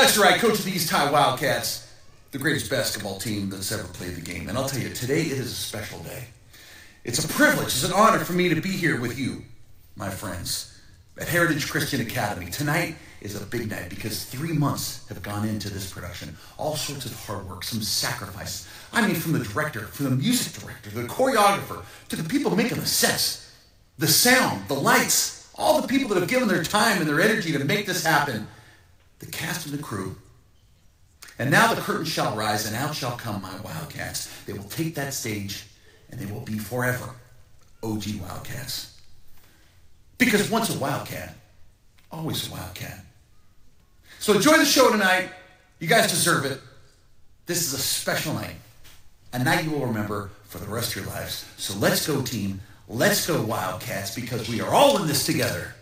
That's right, coach of the East High Wildcats, the greatest basketball team that's ever played the game. And I'll tell you, today it is a special day. It's a privilege, it's an honor for me to be here with you, my friends, at Heritage Christian Academy. Tonight is a big night because three months have gone into this production. All sorts of hard work, some sacrifice. I mean, from the director, from the music director, the choreographer, to the people making the sets, the sound, the lights, all the people that have given their time and their energy to make this happen, the cast and the crew. And now the curtain shall rise, and out shall come my Wildcats. They will take that stage, and they will be forever OG Wildcats. Because once a Wildcat, always a Wildcat. So enjoy the show tonight. You guys deserve it. This is a special night, a night you will remember for the rest of your lives. So let's go, team. Let's go, Wildcats, because we are all in this together.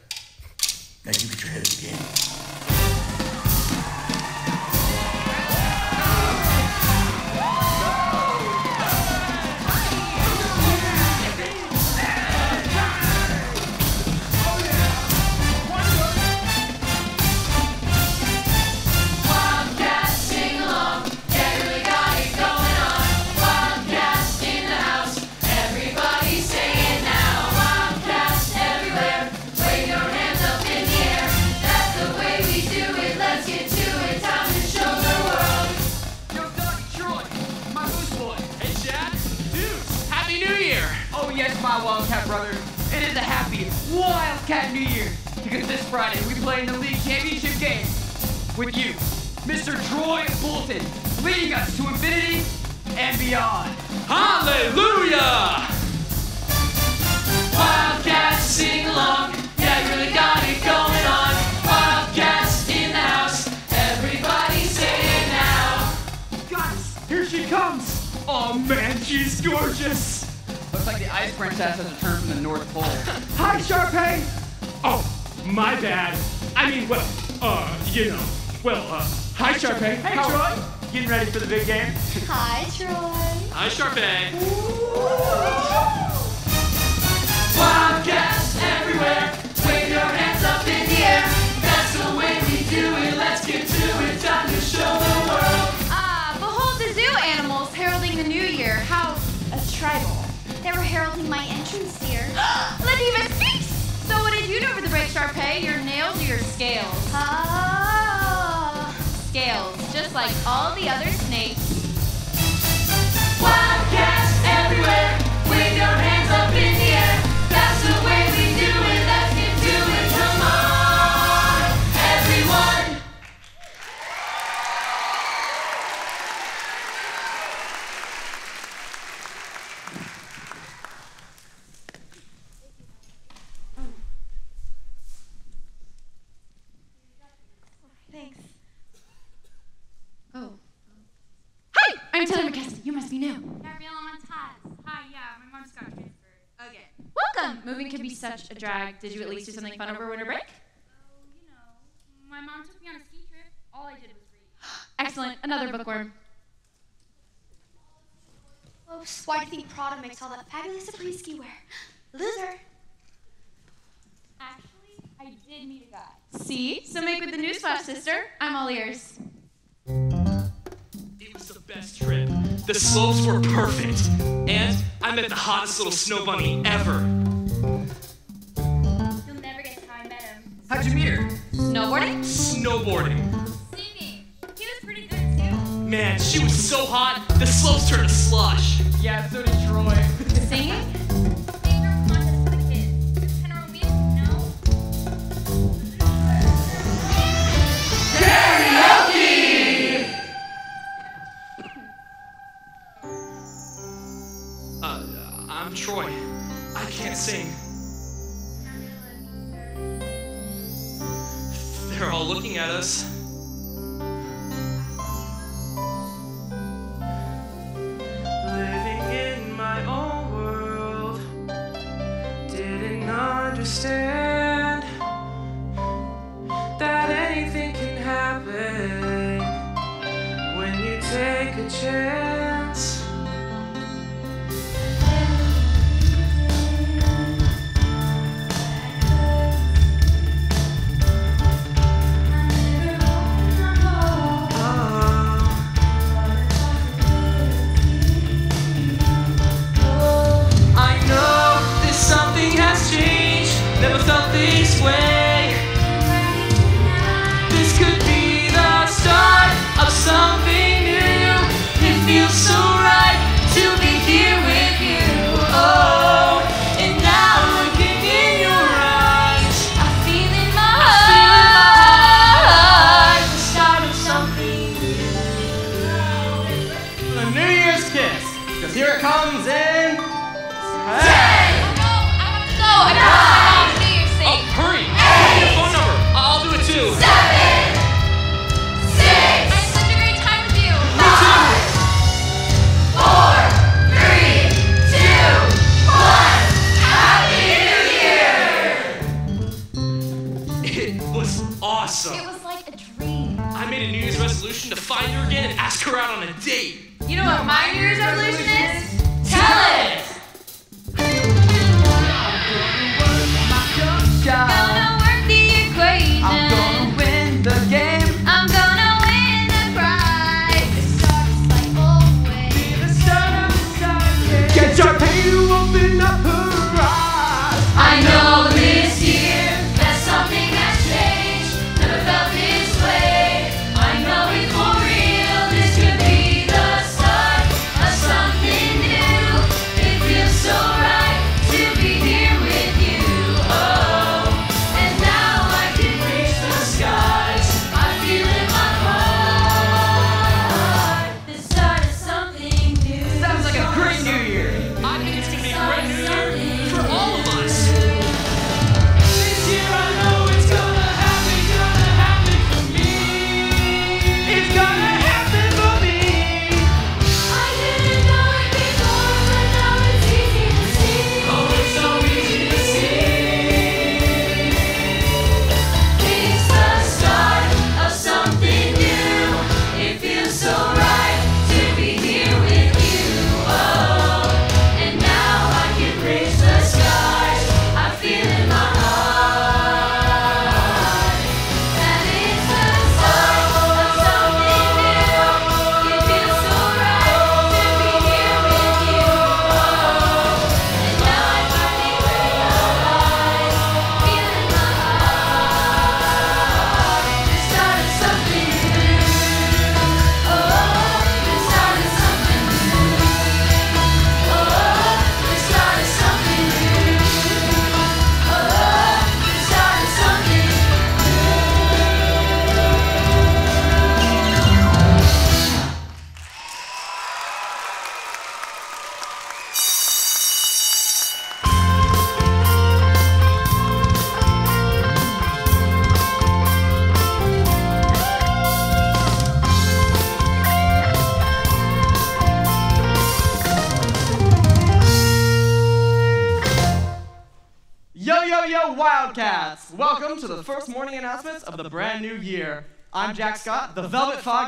Now you get your head in the game. Wildcat New Year. Because this Friday we play in the league championship game with you, Mr. Troy Bolton, leading us to infinity and beyond. Hallelujah! Wildcats sing along, yeah, you really got it going on. Wildcats in the house, everybody say it now. Guys, here she comes. Oh man, she's gorgeous. Looks like the ice princess has returned from the North Pole. Hi, Sharpay. Oh, my bad. I mean, well, uh, you know, well, uh, hi, Sharpay. Hey, Troy. Getting ready for the big game? Hi, Troy. Hi, Sharpay. Wildcats everywhere, wave your hands up in the air. That's the way we do it. Let's get to heralding my entrance here. Let even speaks! So what did you do over the break, Sharpay? Your nails or your scales? Ah, scales, just like all the other snakes. Wildcats everywhere, Moving can be such a drag. Did you at least do something fun over winter break? Oh, you know, my mom took me on a ski trip. All I did was read. Excellent. Another bookworm. Oops, why do you think Prada makes all that fabulous après ski wear? Loser. Actually, I did meet a guy. See? So make with the newsflash, sister. I'm all ears. It was the best trip. The slopes were perfect. And I met the hottest little snow bunny ever. How'd you meet her? Snowboarding? Snowboarding. Singing. He was pretty good too. Man, she was so hot, the slopes turned to slush. Yeah, so did Troy. Singing?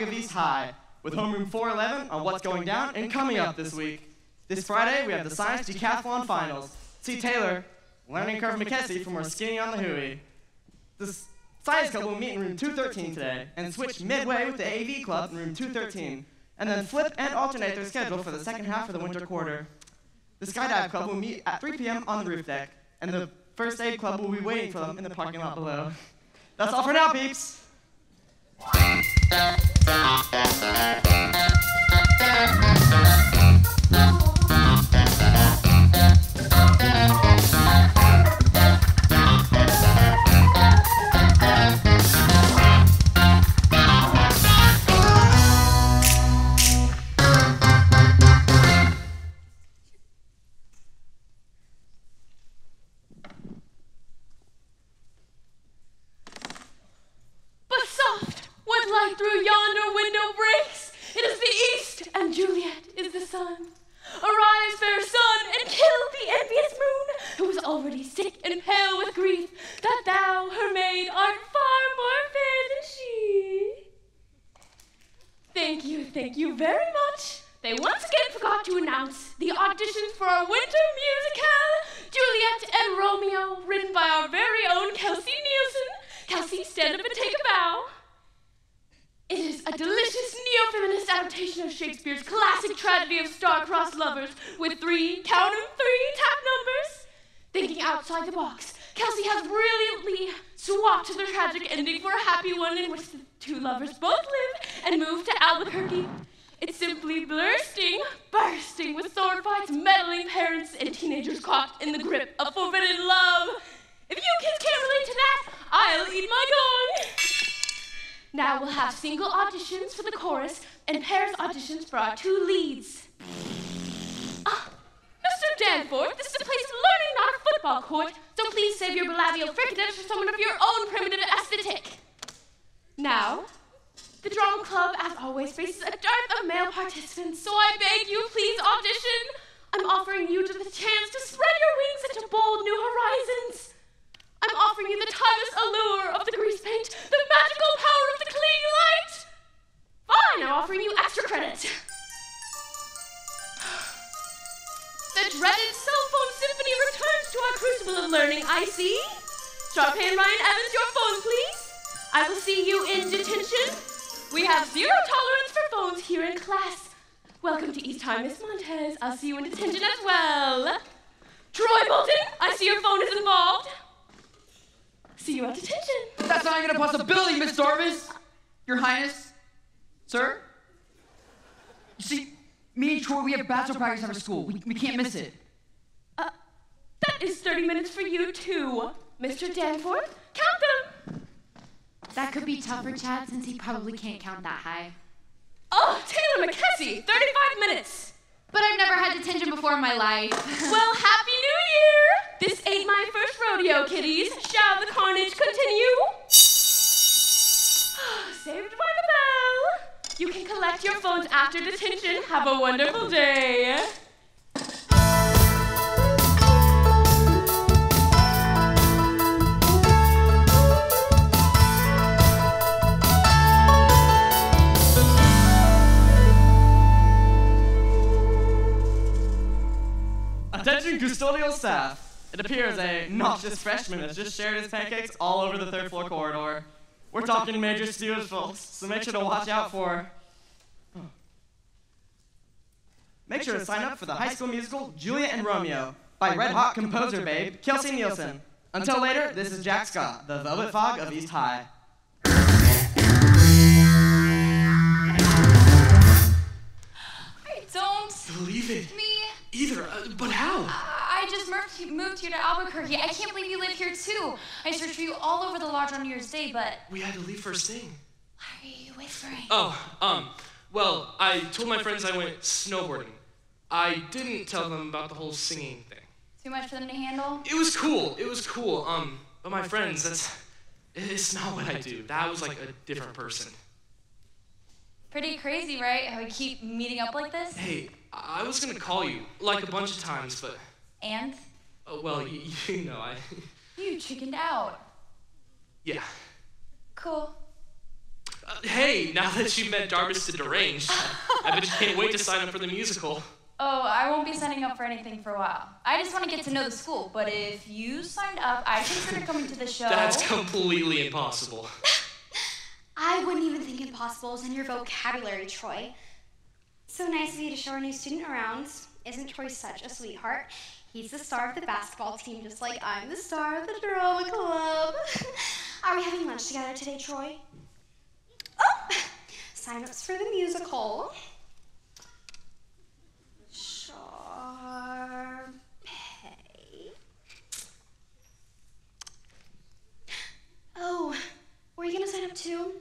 Of East High with Homeroom 411 on what's going down and coming up this week. This Friday, we have the Science Decathlon Finals. See Taylor, Learning Curve McKessie from our Skinny on the Hooey. The Science Club will meet in room 213 today and switch midway with the AV Club in room 213 and then flip and alternate their schedule for the second half of the winter quarter. The Skydive Club will meet at 3 p.m. on the roof deck and the First Aid Club will be waiting for them in the parking lot below. That's all for now, peeps! Thank you. It's simply bursting, bursting with sword fights, meddling parents, and teenagers caught in the grip of forbidden love. If you kids can't relate to that, I'll eat my gong. Now we'll have single auditions for the chorus and pairs auditions for our two leads. Ah, Mr. Danforth, this is a place of learning, not a football court, so please save your bilabial fricatives for someone of your own primitive aesthetic. Now, the drama club, as always, faces a dearth of male participants, so I beg you, please audition. I'm offering you the chance to spread your wings into bold new horizons. I'm offering you the timeless allure of the grease paint, the magical power of the clean light. Fine, I'm offering you extra credit. The dreaded cell phone symphony returns to our crucible of learning, I see. Sharpay and Ryan Evans, your phone, please. I will see you in detention. We have zero tolerance for phones here in class. Welcome to East High, Miss Montez. I'll see you in detention as well. Troy Bolton, I see your phone is involved. See you at detention. That's not even a possibility, Miss Darbus. Your Highness, sir. You see, me and Troy, we have basketball practice after school. We, we can't miss it. Uh, that is 30 minutes for you, too. Mr. Danforth, count them. That could be tough for Chad since he probably can't count that high. Oh, Taylor McKessie, 35 minutes. But I've never had detention before in my life. Well, Happy New Year! This ain't my first rodeo, kiddies. Shall the carnage continue? Saved by the bell. You can collect your phones after detention. Have a wonderful day. Attention custodial staff. It appears a noxious freshman has just shared his pancakes all over the third floor corridor. We're talking major students, folks, so make sure to watch out for. Make sure to sign up for the high school musical Juliet and Romeo by red hot composer babe Kelsi Nielsen. Until later, this is Jack Scott, the Velvet Fog of East High. I don't. Believe it. Me. Either. Uh, but how? I just moved, moved here to Albuquerque. I can't believe you live here too. I searched for you all over the lodge on New Year's Day, but We had to leave first thing. why are you whispering? Oh, um, well, I told my friends I went snowboarding. I didn't tell them about the whole singing thing. Too much for them to handle? It was cool. It was cool. Um, but my friends, that's. It's not what I do. That was like a different person. Pretty crazy, right? How we keep meeting up like this? Hey, I was gonna call you, like a bunch of times, but. And Uh, well, you, you know, I. you chickened out. Yeah. Cool. Uh, hey, now that you've met Darbus the Deranged, I bet you can't wait to sign up for the musical. Oh, I won't be signing up for anything for a while. I just want to get to know the school, but if you signed up, I'd consider coming to the show. That's completely impossible. I wouldn't even think impossible is in your vocabulary, Troy. So nice of you to show our new student around. Isn't Troy such a sweetheart? He's the star of the basketball team, just like I'm the star of the drama club. Are we having lunch together today, Troy? Oh, sign-ups for the musical. Sharpay. Oh, were you gonna sign up too?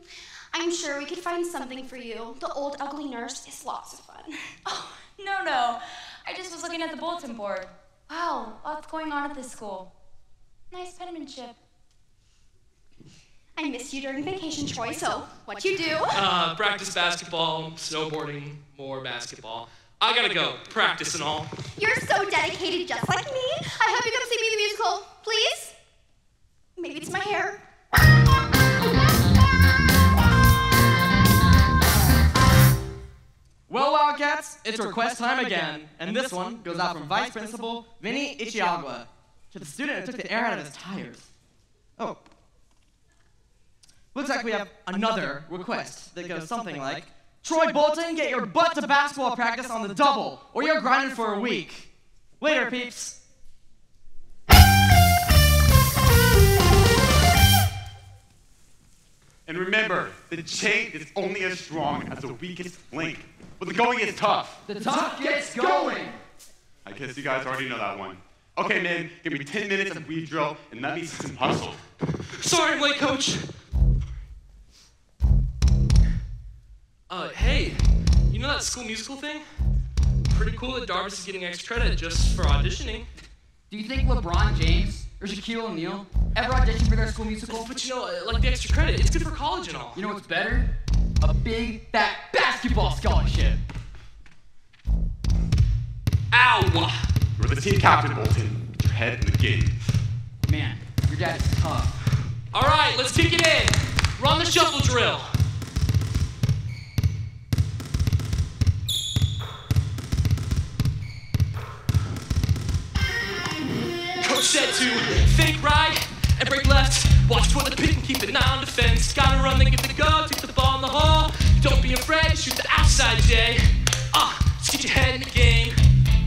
I'm sure we could find something for you. The old ugly nurse is lots of fun. Oh, no, no. I just was looking at the bulletin board. Wow, lots going on at this school. Nice penmanship. I missed you during vacation, Troy, so what you do? Uh, practice basketball, snowboarding, more basketball. I gotta go. Practice and all. You're so dedicated, just like me. I hope you come see me in the musical, please. Maybe it's my hair. Well, Wildcats, it's request time again, and this one goes out from Vice Principal Vinny Ichiagua to the student who took the air out of his tires. Oh. Looks like we have another request that goes something like Troy Bolton, get your butt to basketball practice on the double, or you're grinding for a week. Later, peeps. And remember, the chain is only as strong as the weakest link. But the going is tough. The tough gets going. I guess you guys already know that one. Okay, man, give me 10 minutes of weed drill and let me some hustle. Sorry I'm late, coach. Uh, hey, you know that school musical thing? Pretty cool that Darbus is getting extra credit just for auditioning. Do you think LeBron James or Shaquille O'Neal ever auditioned for their school musical? But you know, like the extra credit, it's good for college and all. You know what's better? A big, fat basketball scholarship. Ow! You're the team captain, Bolton. Get your head in the game. Man, your dad is tough. All right, let's kick it in. Run the shuffle drill. Coach said to fake right and break left. Watch for the pit and keep an eye on defense. Gotta run, then give the go, take the ball in the hole. Don't be afraid, shoot the outside, Jay. Uh, let's get your head in the game.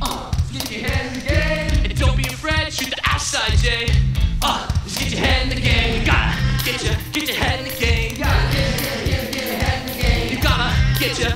Uh, let's get your head in the game. And don't be afraid, shoot the outside, Jay. Uh, let's get your head in the game. You gotta get your get your head in the game. You gotta get your get your head in the game. You gotta get your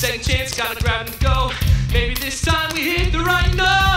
Second chance, gotta grab and go. Maybe this time we hit the right notes.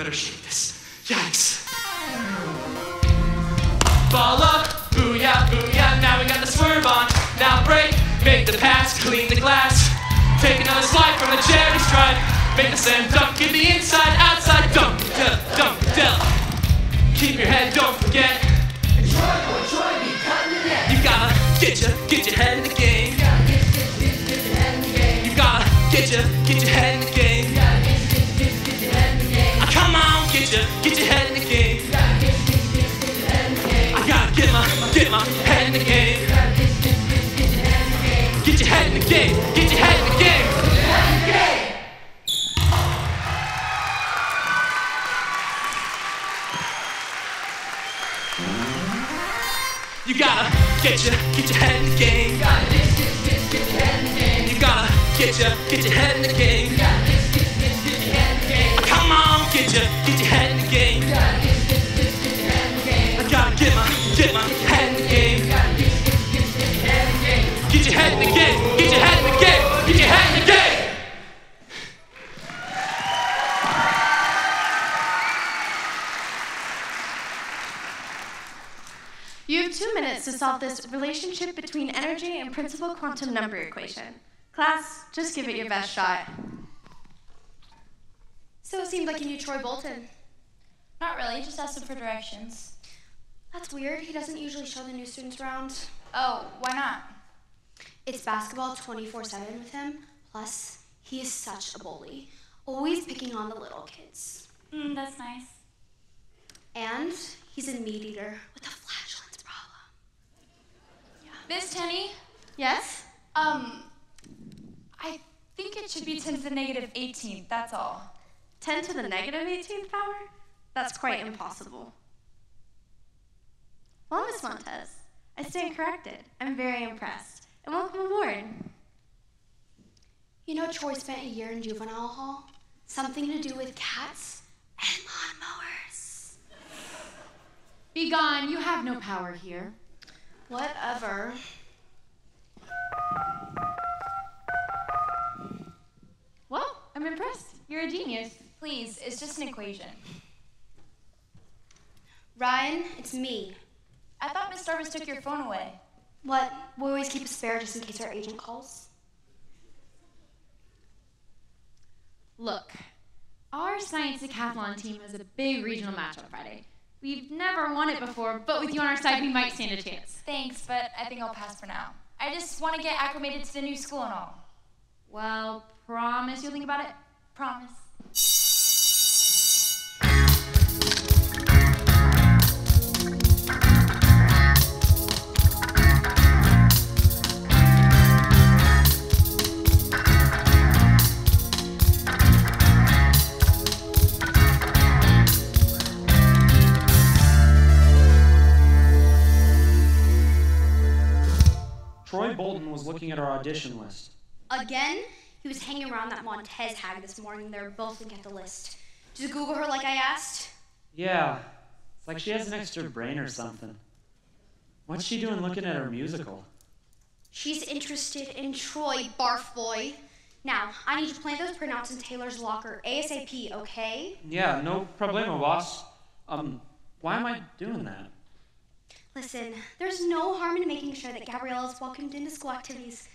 Better shoot this. Yikes. Ball up, booyah, booyah. Now we got the swerve on. Now break, make the pass, clean the glass. Take another slide from the cherry stripe. Make the slam dunk, get the inside, outside, dunk, del, dunk, del. Keep your head, don't forget. You gotta get your, head in the game. You gotta get your head in the game. You gotta get your, get your head the. My, get my head in the game. Get your head in the game. Get your head in the game. You gotta get your, get your head in the game. You gotta get your, get your head in the game. Ah, Come on, get your, get your head in the game. I gotta get my, get my head in the game. Two minutes to solve this relationship between energy and principal quantum number equation. Class, just give it your best shot. So it seemed like you knew Troy Bolton. Not really, just asked him for directions. That's weird. He doesn't usually show the new students around. Oh, why not? It's basketball 24 7 with him. Plus, he is such a bully, always picking on the little kids. Mm, that's nice. And he's a meat eater with a problem. Miss Tenny, Yes? um, I think it should be 10 to the negative 18th, that's all. 10 to the negative 18th power? That's quite impossible. Well, Miss Montez, I stand corrected. I'm very impressed. And welcome aboard. You know, Troy spent a year in juvenile hall? Something to do with cats and lawnmowers. Be gone, you have no power here. Whatever. Well, I'm impressed. You're a genius. Please, it's just an equation. Ryan, it's me. I thought Miss Darbus took your phone away. What? We always keep a spare just in case our agent calls. Look, our science decathlon team has a big regional match on Friday. We've never won it before, but with you on our side, we might stand a chance. Thanks, but I think I'll pass for now. I just want to get acclimated to the new school and all. Well, promise you'll think about it? Promise. Troy Bolton was looking at our audition list. Again? He was hanging around that Montez hag this morning. They were both looking at the list. Did you Google her like I asked? Yeah, it's like she has an extra brain or something. What's she doing looking at her musical? She's interested in Troy, barf boy. Now, I need to plant those printouts in Taylor's locker ASAP, okay? Yeah, no problemo, boss. Um, why am I doing that? Listen, there's no harm in making sure that Gabriella is welcomed into school activities.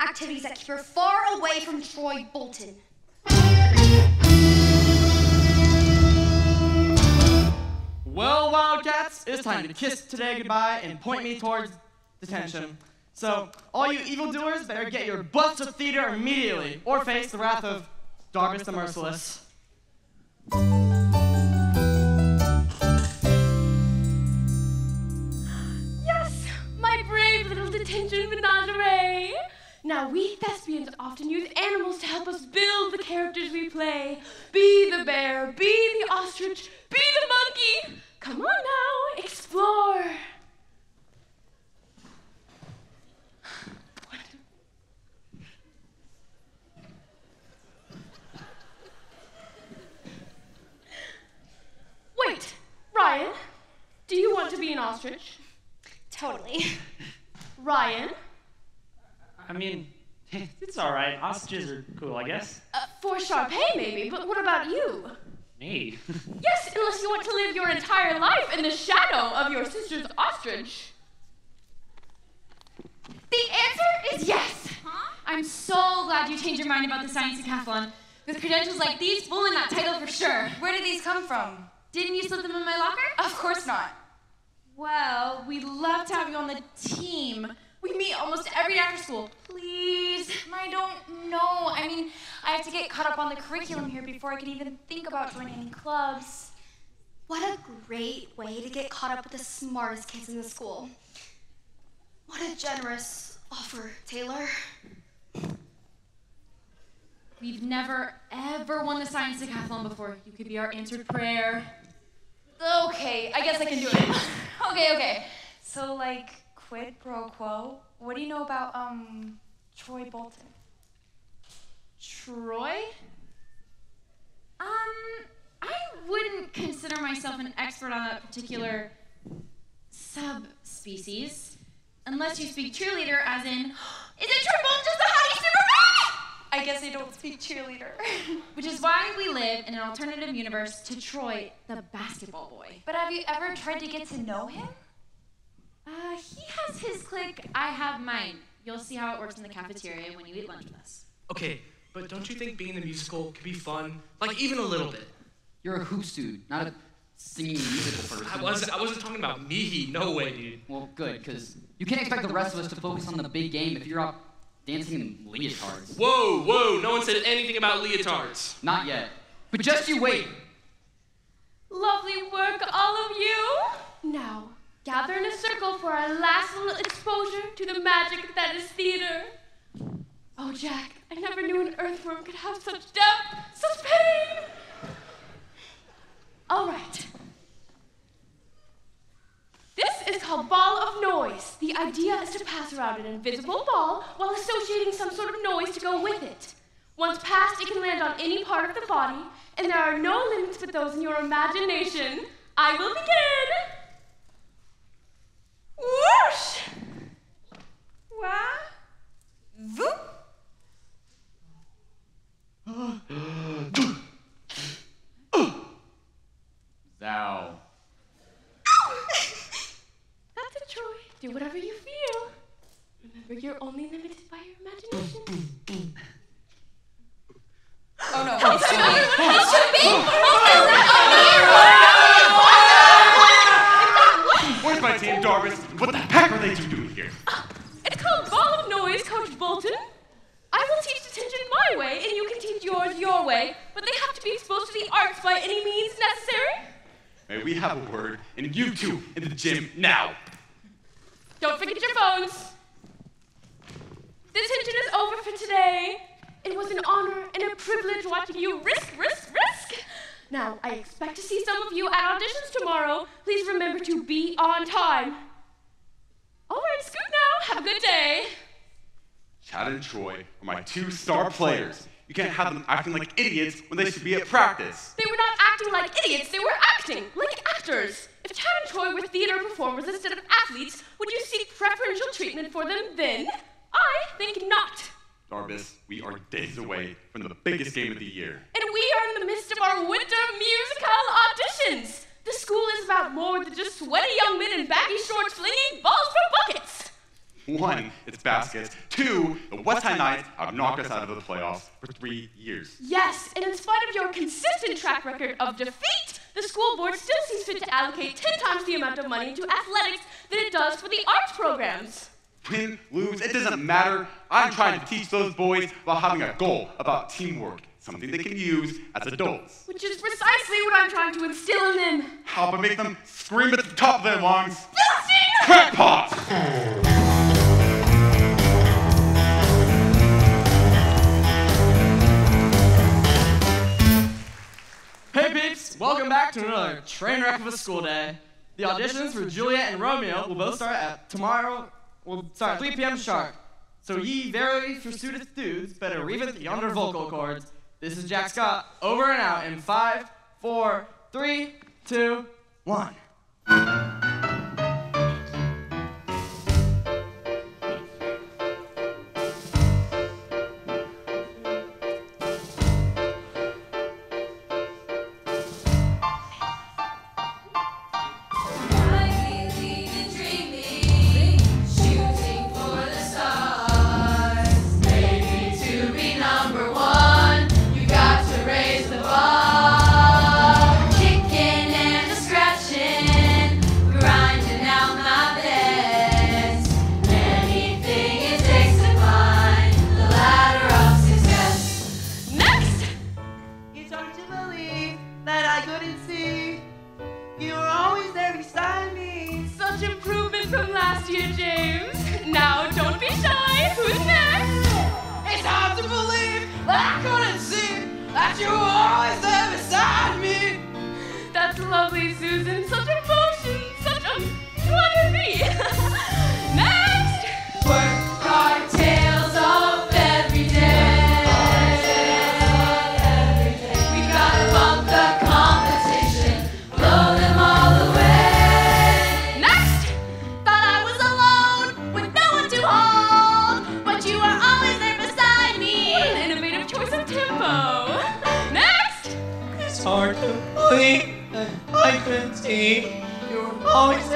Activities that keep her far away from Troy Bolton. Well, Wildcats, it's time to kiss today goodbye and point me towards detention. So, all you evildoers better get your butts to theater immediately, or face the wrath of Darbus the Merciless. Detention menagerie. Now, we thespians often use animals to help us build the characters we play. Be the bear, be the ostrich, be the monkey. Come on now, explore. Wait, Ryan, do you want to be an ostrich? Totally. Ryan, I mean, it's alright. Ostriches are cool, I guess. uh, for Sharpay maybe, but what about you? Me? Yes, unless you want to live your entire life in the shadow of your sister's ostrich. The answer is yes! I'm so glad you changed your mind about the science decathlon. With credentials like these, we'll win that title for sure. Where did these come from? Didn't you slip them in my locker? Of course not. Well, we'd love to have you on the team. We meet almost every after school. Please. I don't know. I mean, I have to get caught up on the curriculum here before I can even think about joining any clubs. What a great way to get caught up with the smartest kids in the school. What a generous offer, Taylor. We've never, ever won the science decathlon before. You could be our answered prayer. Okay, I guess I can do it. okay, okay. So, like, quid pro quo. What do you know about, um, Troy Bolton? Troy? Um, I wouldn't consider myself an expert on that particular subspecies. Unless you speak cheerleader, as in, is it Troy Bolton just the hottest super I guess I don't speak cheerleader. Which is why we live in an alternative universe to Troy, the basketball boy. But have you ever tried to get to know him? Uh, he has his clique, I have mine. You'll see how it works in the cafeteria when you eat lunch with us. Okay, but don't you think being in the musical could be fun? Like, even a little bit. You're a hoops dude, not a singing musical person. I wasn't, I wasn't talking about me. No way, dude. Well, good, because you can't expect the rest of us to focus on the big game if you're up dancing in leotards. Whoa, whoa, no one said anything about leotards. Not yet. But just you wait. Lovely work, all of you. Now, gather in a circle for our last little exposure to the magic that is theater. Oh, Jack, I never knew an earthworm could have such depth, such pain. All right. This is called ball of noise. The idea is to pass around an invisible ball while associating some sort of noise to go with it. Once passed, it can land on any part of the body, and there are no limits but those in your imagination. I will begin. Whoosh! Wah! Voop! Remember, you're only limited by your imagination. Oh no, It should be. It should be. Where's my team, Darbus? What the heck are they two doing here? Uh, it's called Ball of Noise, Coach Bolton. I will teach detention my way, and you can teach yours your way, but they have to be exposed to the arts by any means necessary. May we have a word? And you two in the gym now. Don't forget your phones. Detention is over for today. It was an honor and a privilege watching you risk, risk, risk. Now, I expect to see some of you at auditions tomorrow. Please remember to be on time. All right, scoot now. Have a good day. Chad and Troy are my two star players. You can't have them acting like idiots when they should be at practice. They were not acting like idiots, they were acting like actors. If Chad and Troy were theater performers instead of athletes, would you seek preferential treatment for them then? I think not. Darbus, we are days away from the biggest game of the year. And we are in the midst of our winter musical auditions. The school is about more than just sweaty young men in baggy shorts flinging balls from buckets. One, it's baskets. Two, the West High Knights have knocked us out of the playoffs for three years. Yes, and in spite of your consistent track record of defeat, the school board still sees fit to allocate 10 times the amount of money to athletics than it does for the arts programs. Win, lose, it doesn't matter. I'm trying to teach those boys about having a goal, about teamwork, something they can use as adults. Which is precisely what I'm trying to instill in them. How about make them scream at the top of their lungs? Crackpot! Hey peeps, welcome back to another train wreck of a school day. The auditions for Juliet and Romeo will both start at tomorrow, will start 3 p.m. sharp. So ye very pursued dudes better reeveth yonder vocal cords. This is Jack Scott, over and out in five, four, three, two, one. Me. Such improvement from last year, James. Now, don't be shy. Who's next? It's hard to believe that I couldn't see that you were always there beside me. That's lovely, Susan. Such emotion. Such a. You wanted me. You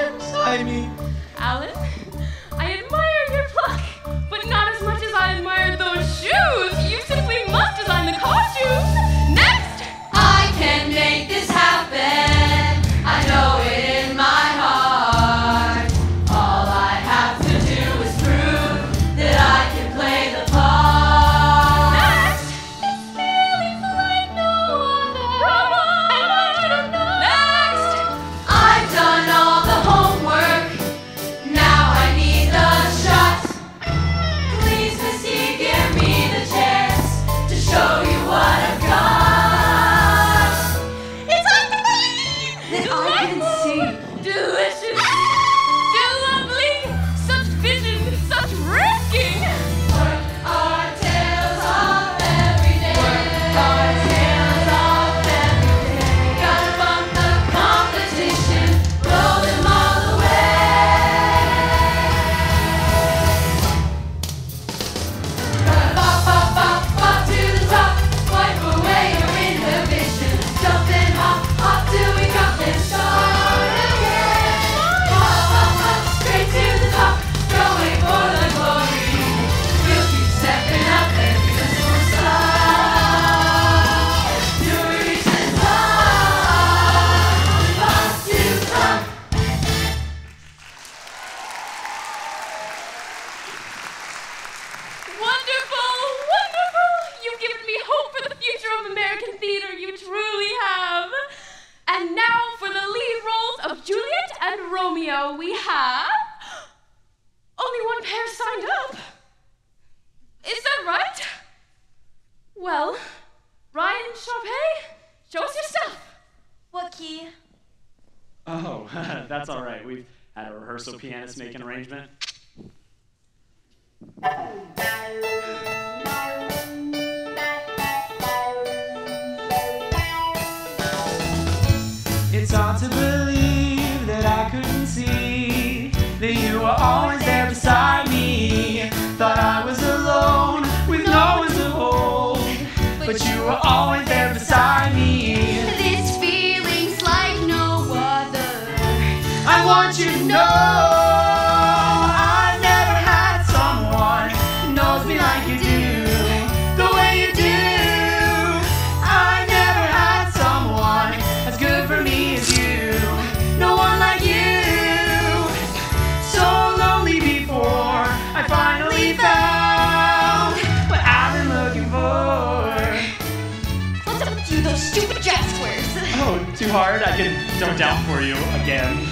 Hard? I can dumb down for you again.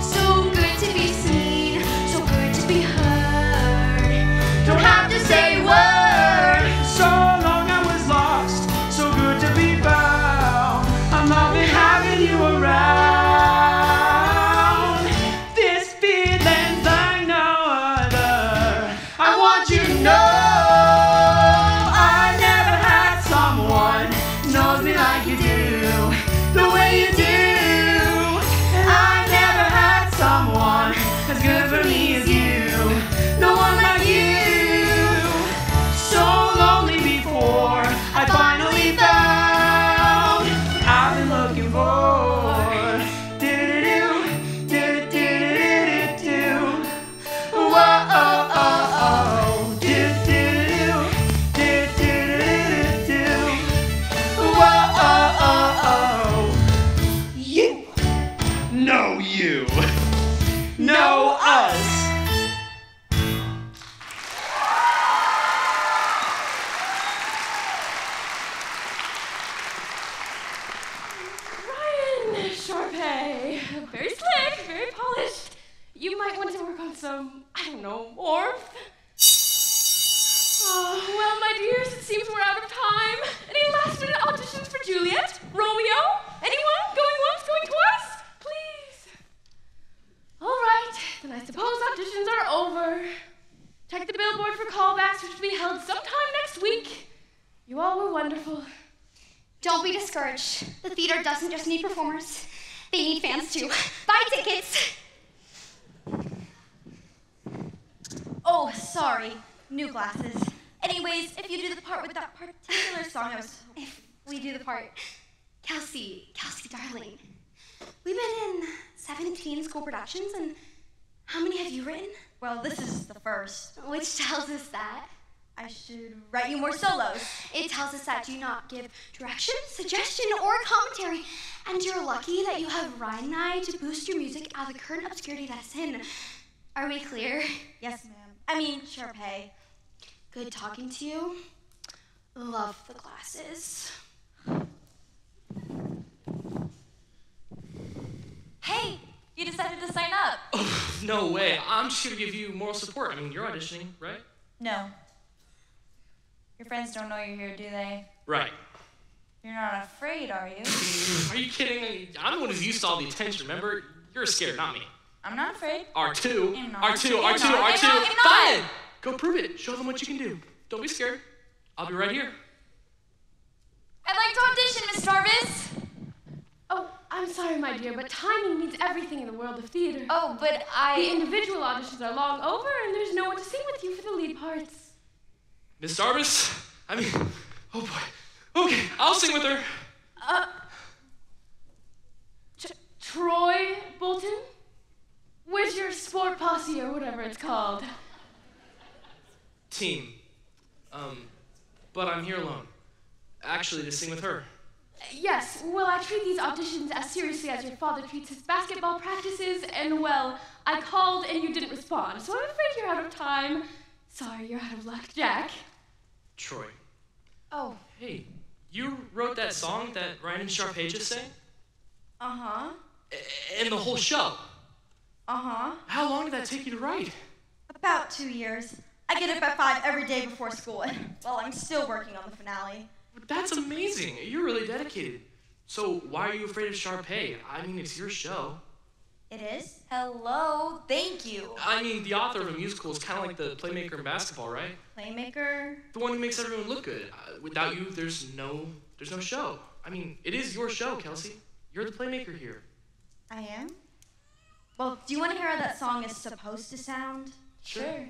So good to be seen, so good to be heard. Don't have to say a be discouraged. The theater doesn't just need performers, they need fans too. Buy tickets! Oh, sorry. New glasses. Anyways, if you do the part with that particular song, I was. If we do the part. Kelsi, Kelsi, darling. We've been in 17 school productions, and how many have you written? Well, this is the first. Which tells us that. I should write you more solos. It tells us that you not give direction, suggestion, or commentary. And you're lucky that you have Ryan and I to boost your music out of the current obscurity that's in. Are we clear? Yes, ma'am. I mean, Sharpay. Good talking to you. Love the glasses. Hey, you decided to sign up. Oh, No way. I'm just here to give you moral support. I mean, you're auditioning, right? No. Your friends don't know you're here, do they? Right. You're not afraid, are you? Are you kidding? me? I'm the one who's used to all the attention, remember? You're scared, not me. I'm not afraid. R2. I'm not. R2, R2. R2. I'm not. I'm Fine. Go prove it. Show them what you can do. Don't be scared. I'll be right here. I'd like to audition, Miss Darbus. Oh, I'm sorry, my dear, but timing means everything in the world of theater. Oh, but I. The individual auditions are long over, and there's no one to sing with you for the lead parts. Miss Darbus? I mean, oh boy. Okay, I'll sing with her. Uh. Tr- Troy Bolton? Where's your sport posse or whatever it's called? Team. Um, but I'm here alone. Actually, to sing with her. Yes, well, I treat these auditions as seriously as your father treats his basketball practices, and well, I called and you didn't respond, so I'm afraid you're out of time. Sorry, you're out of luck, Jack. Troy. Oh, Hey, You wrote that song that Ryan and Sharpay just sang? Uh huh. And the whole show? Uh huh. How long did that take you to write? About two years. I get up at five every day before school, and well, I'm still working on the finale. That's amazing. You're really dedicated. So why are you afraid of Sharpay? I mean, it's your show. It is? Hello, thank you. I mean, the author of a musical is kind of like the playmaker in basketball, right? Playmaker? The one who makes everyone look good. Uh, without you, there's no, there's no show. I mean, it is your show, Kelsi. You're the playmaker here. I am? Well, do you want to hear how that song is supposed to sound? Sure.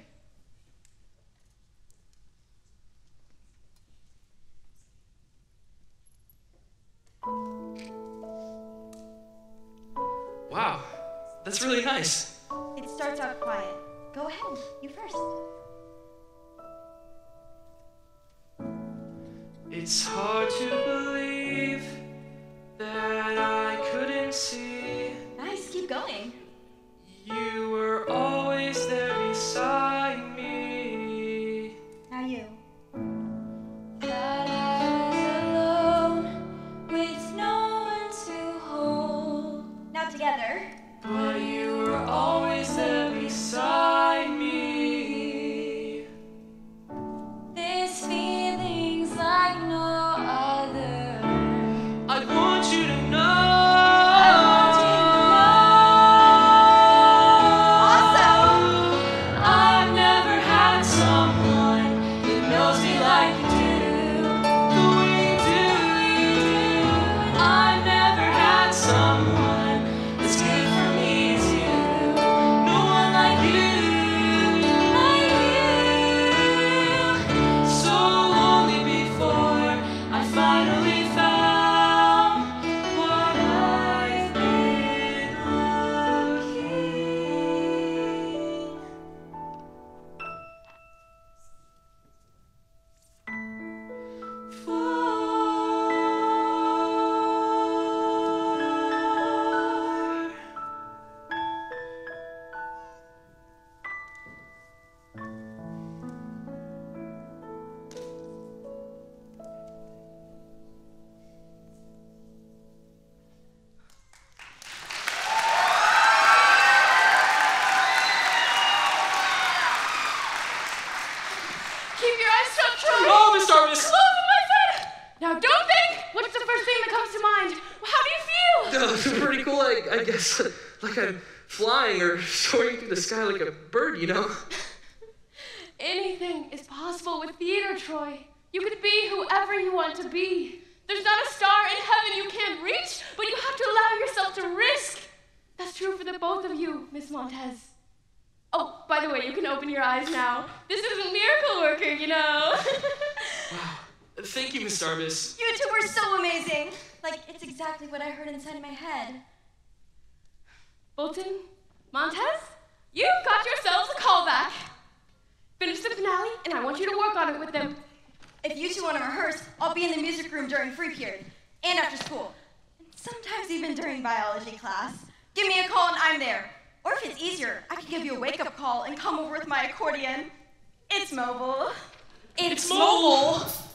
Wow, that's really nice. It starts out quiet. Go ahead, you first. It's hard to believe that I couldn't see Nice, keep going. you were always there beside and I want you to work on it with them. If you two want to rehearse, I'll be in the music room during free period and after school. And sometimes even during biology class. Give me a call and I'm there. Or if it's easier, I can give you a wake up call and come over with my accordion. It's mobile. It's mobile. Gabriella,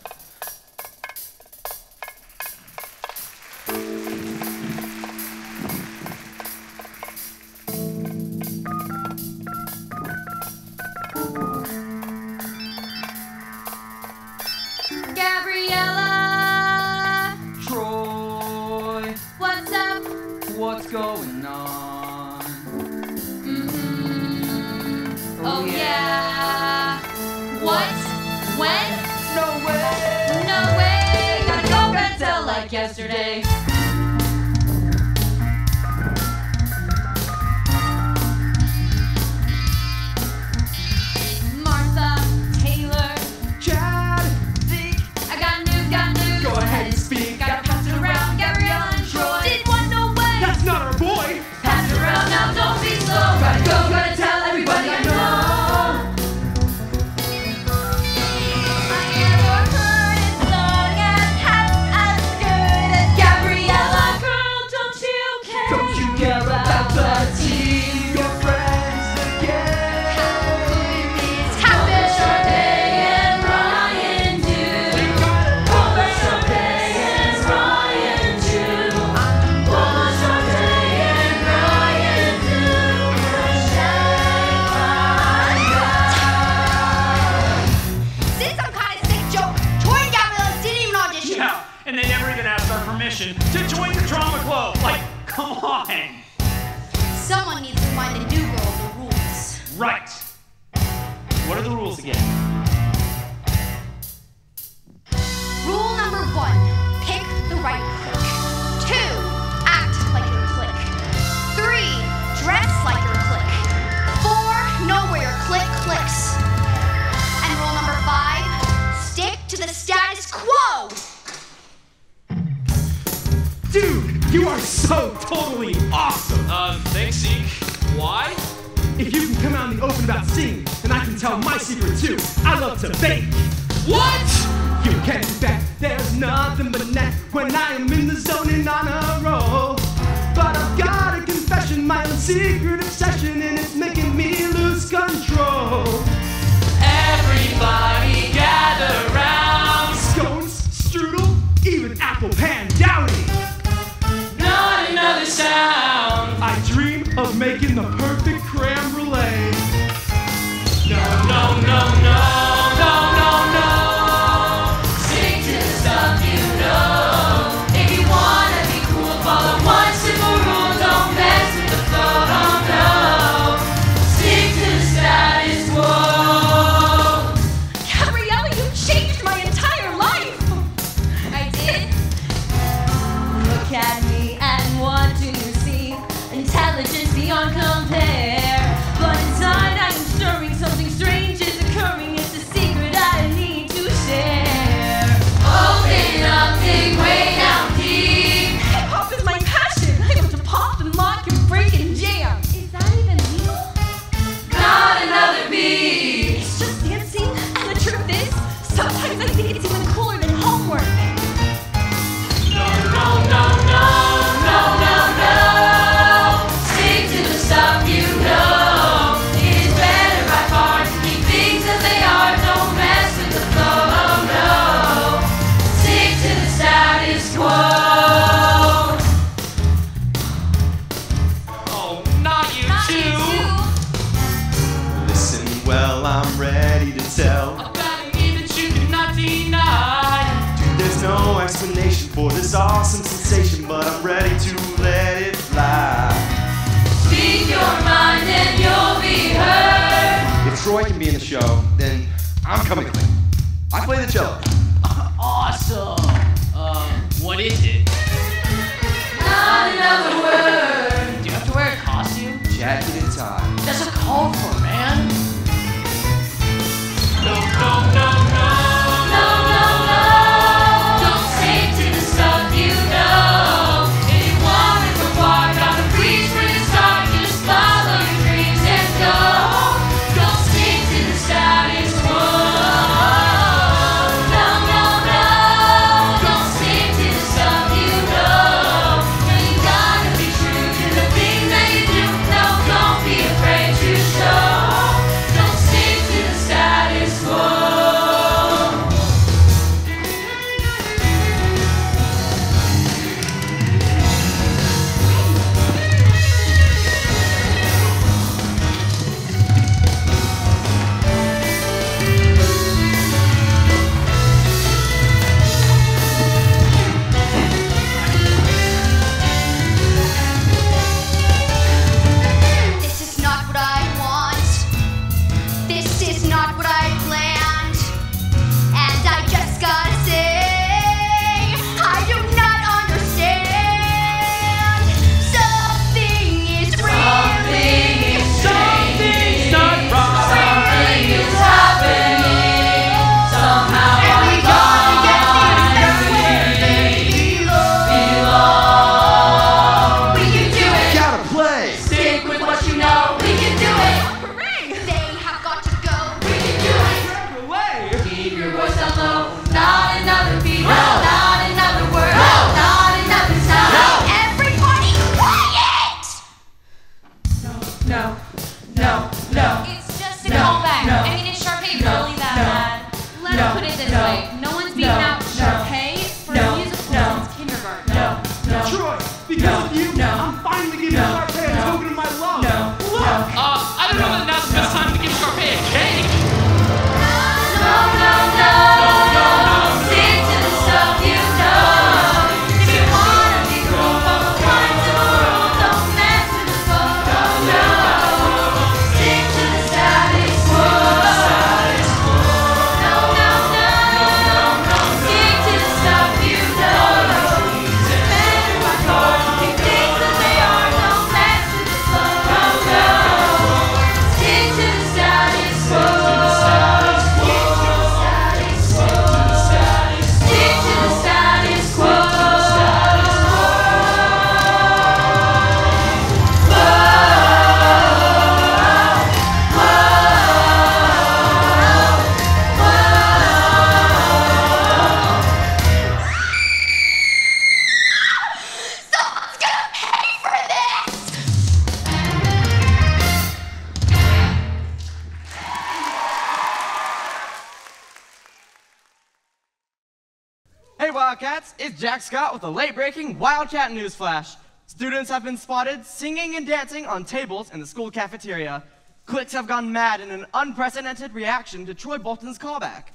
A late-breaking Wildcat Newsflash. Students have been spotted singing and dancing on tables in the school cafeteria. Cliques have gone mad in an unprecedented reaction to Troy Bolton's callback.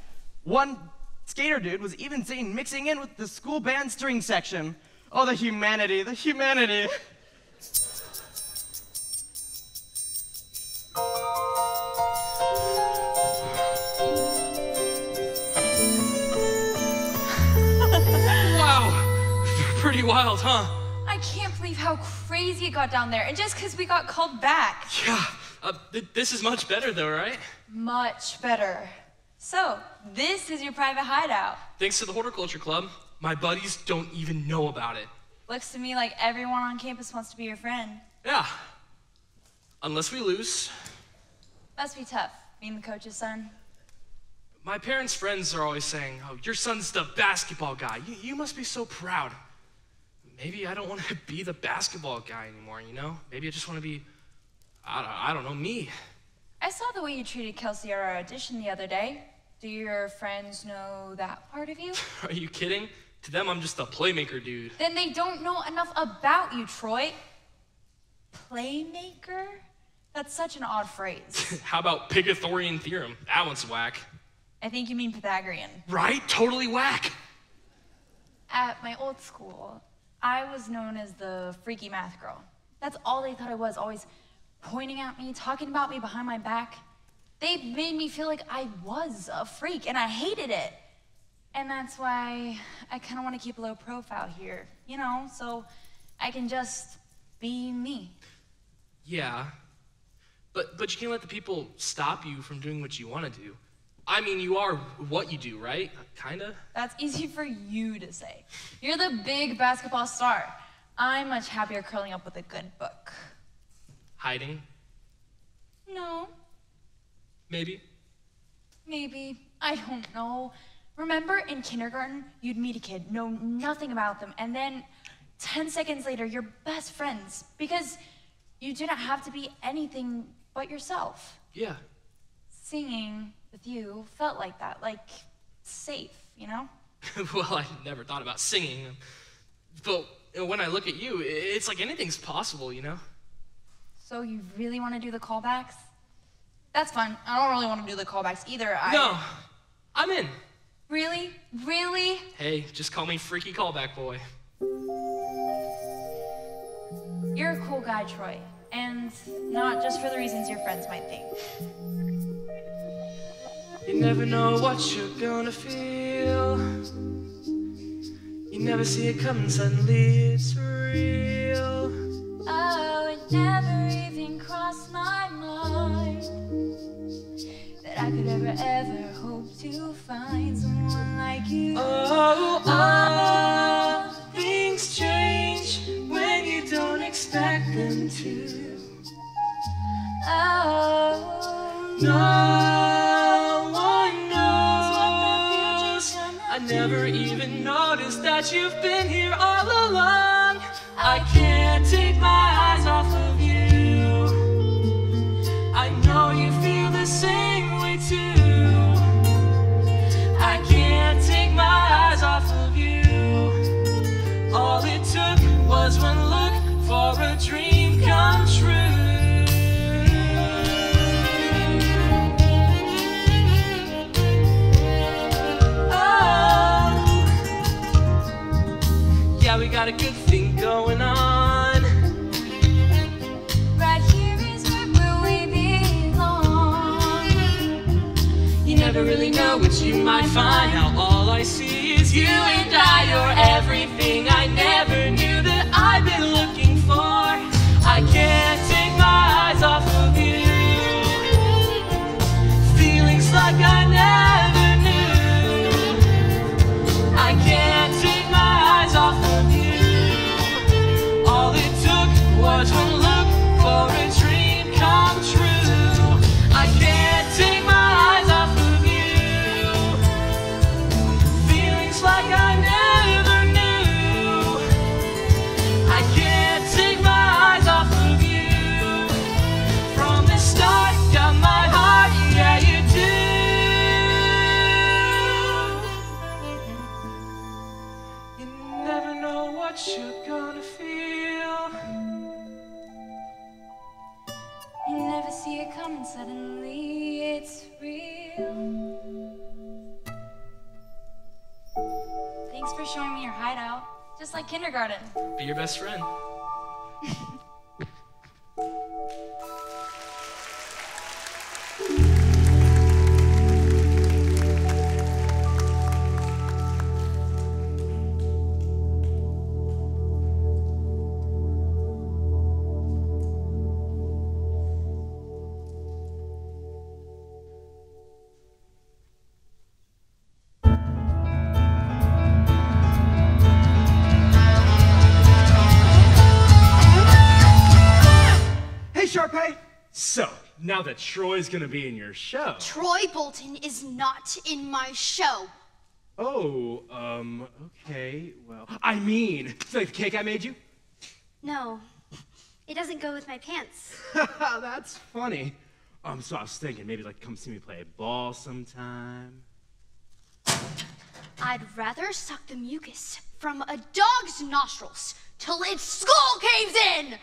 One skater dude was even seen mixing in with the school band string section. Oh, the humanity, the humanity. Pretty wild, huh? I can't believe how crazy it got down there, and just because we got called back. Yeah, uh, th- this is much better though, right? Much better. So, this is your private hideout. Thanks to the Horticulture Club, my buddies don't even know about it. Looks to me like everyone on campus wants to be your friend. Yeah. Unless we lose. Must be tough, being the coach's son. My parents' friends are always saying, Oh, your son's the basketball guy. You, you must be so proud. Maybe I don't want to be the basketball guy anymore, you know? Maybe I just want to be, I don't, I don't know, me. I saw the way you treated Kelsi at our audition the other day. Do your friends know that part of you? Are you kidding? To them, I'm just a playmaker dude. then they don't know enough about you, Troy. Playmaker? That's such an odd phrase. How about Pythagorean theorem? That one's whack. I think you mean Pythagorean. Right? Totally whack. At my old school, I was known as the freaky math girl. That's all they thought I was, always pointing at me, talking about me behind my back. They made me feel like I was a freak, and I hated it. And that's why I kind of want to keep a low profile here, you know, so I can just be me. Yeah. But but you can't let the people stop you from doing what you want to do. I mean, you are what you do, right? Kinda. That's easy for you to say. You're the big basketball star. I'm much happier curling up with a good book. Hiding, No, maybe. maybe. I don't know. Remember in kindergarten, you'd meet a kid, know nothing about them, and then 10 seconds later, you're best friends because you didn't have to be anything but yourself. Yeah. Singing with you felt like that, like safe, you know? well, I never thought about singing. But when I look at you, it's like anything's possible, you know? So you really want to do the callbacks? That's fun. I don't really want to do the callbacks either. I... No, I'm in. Really? Really? Hey, just call me Freaky Callback Boy. You're a cool guy, Troy. And not just for the reasons your friends might think. You never know what you're gonna feel. You never see it coming, suddenly it's real. Oh, it never even crossed my mind that I could ever, ever hope to find someone like you. Oh, you've been here kindergarten. Be your best friend. Sharpay! So, now that Troy's gonna be in your show. Troy Bolton is not in my show. Oh, um, okay, well. I mean, like the cake I made you? No, it doesn't go with my pants. That's funny. Um, so I was thinking maybe like come see me play ball sometime. I'd rather suck the mucus from a dog's nostrils till its skull caves in.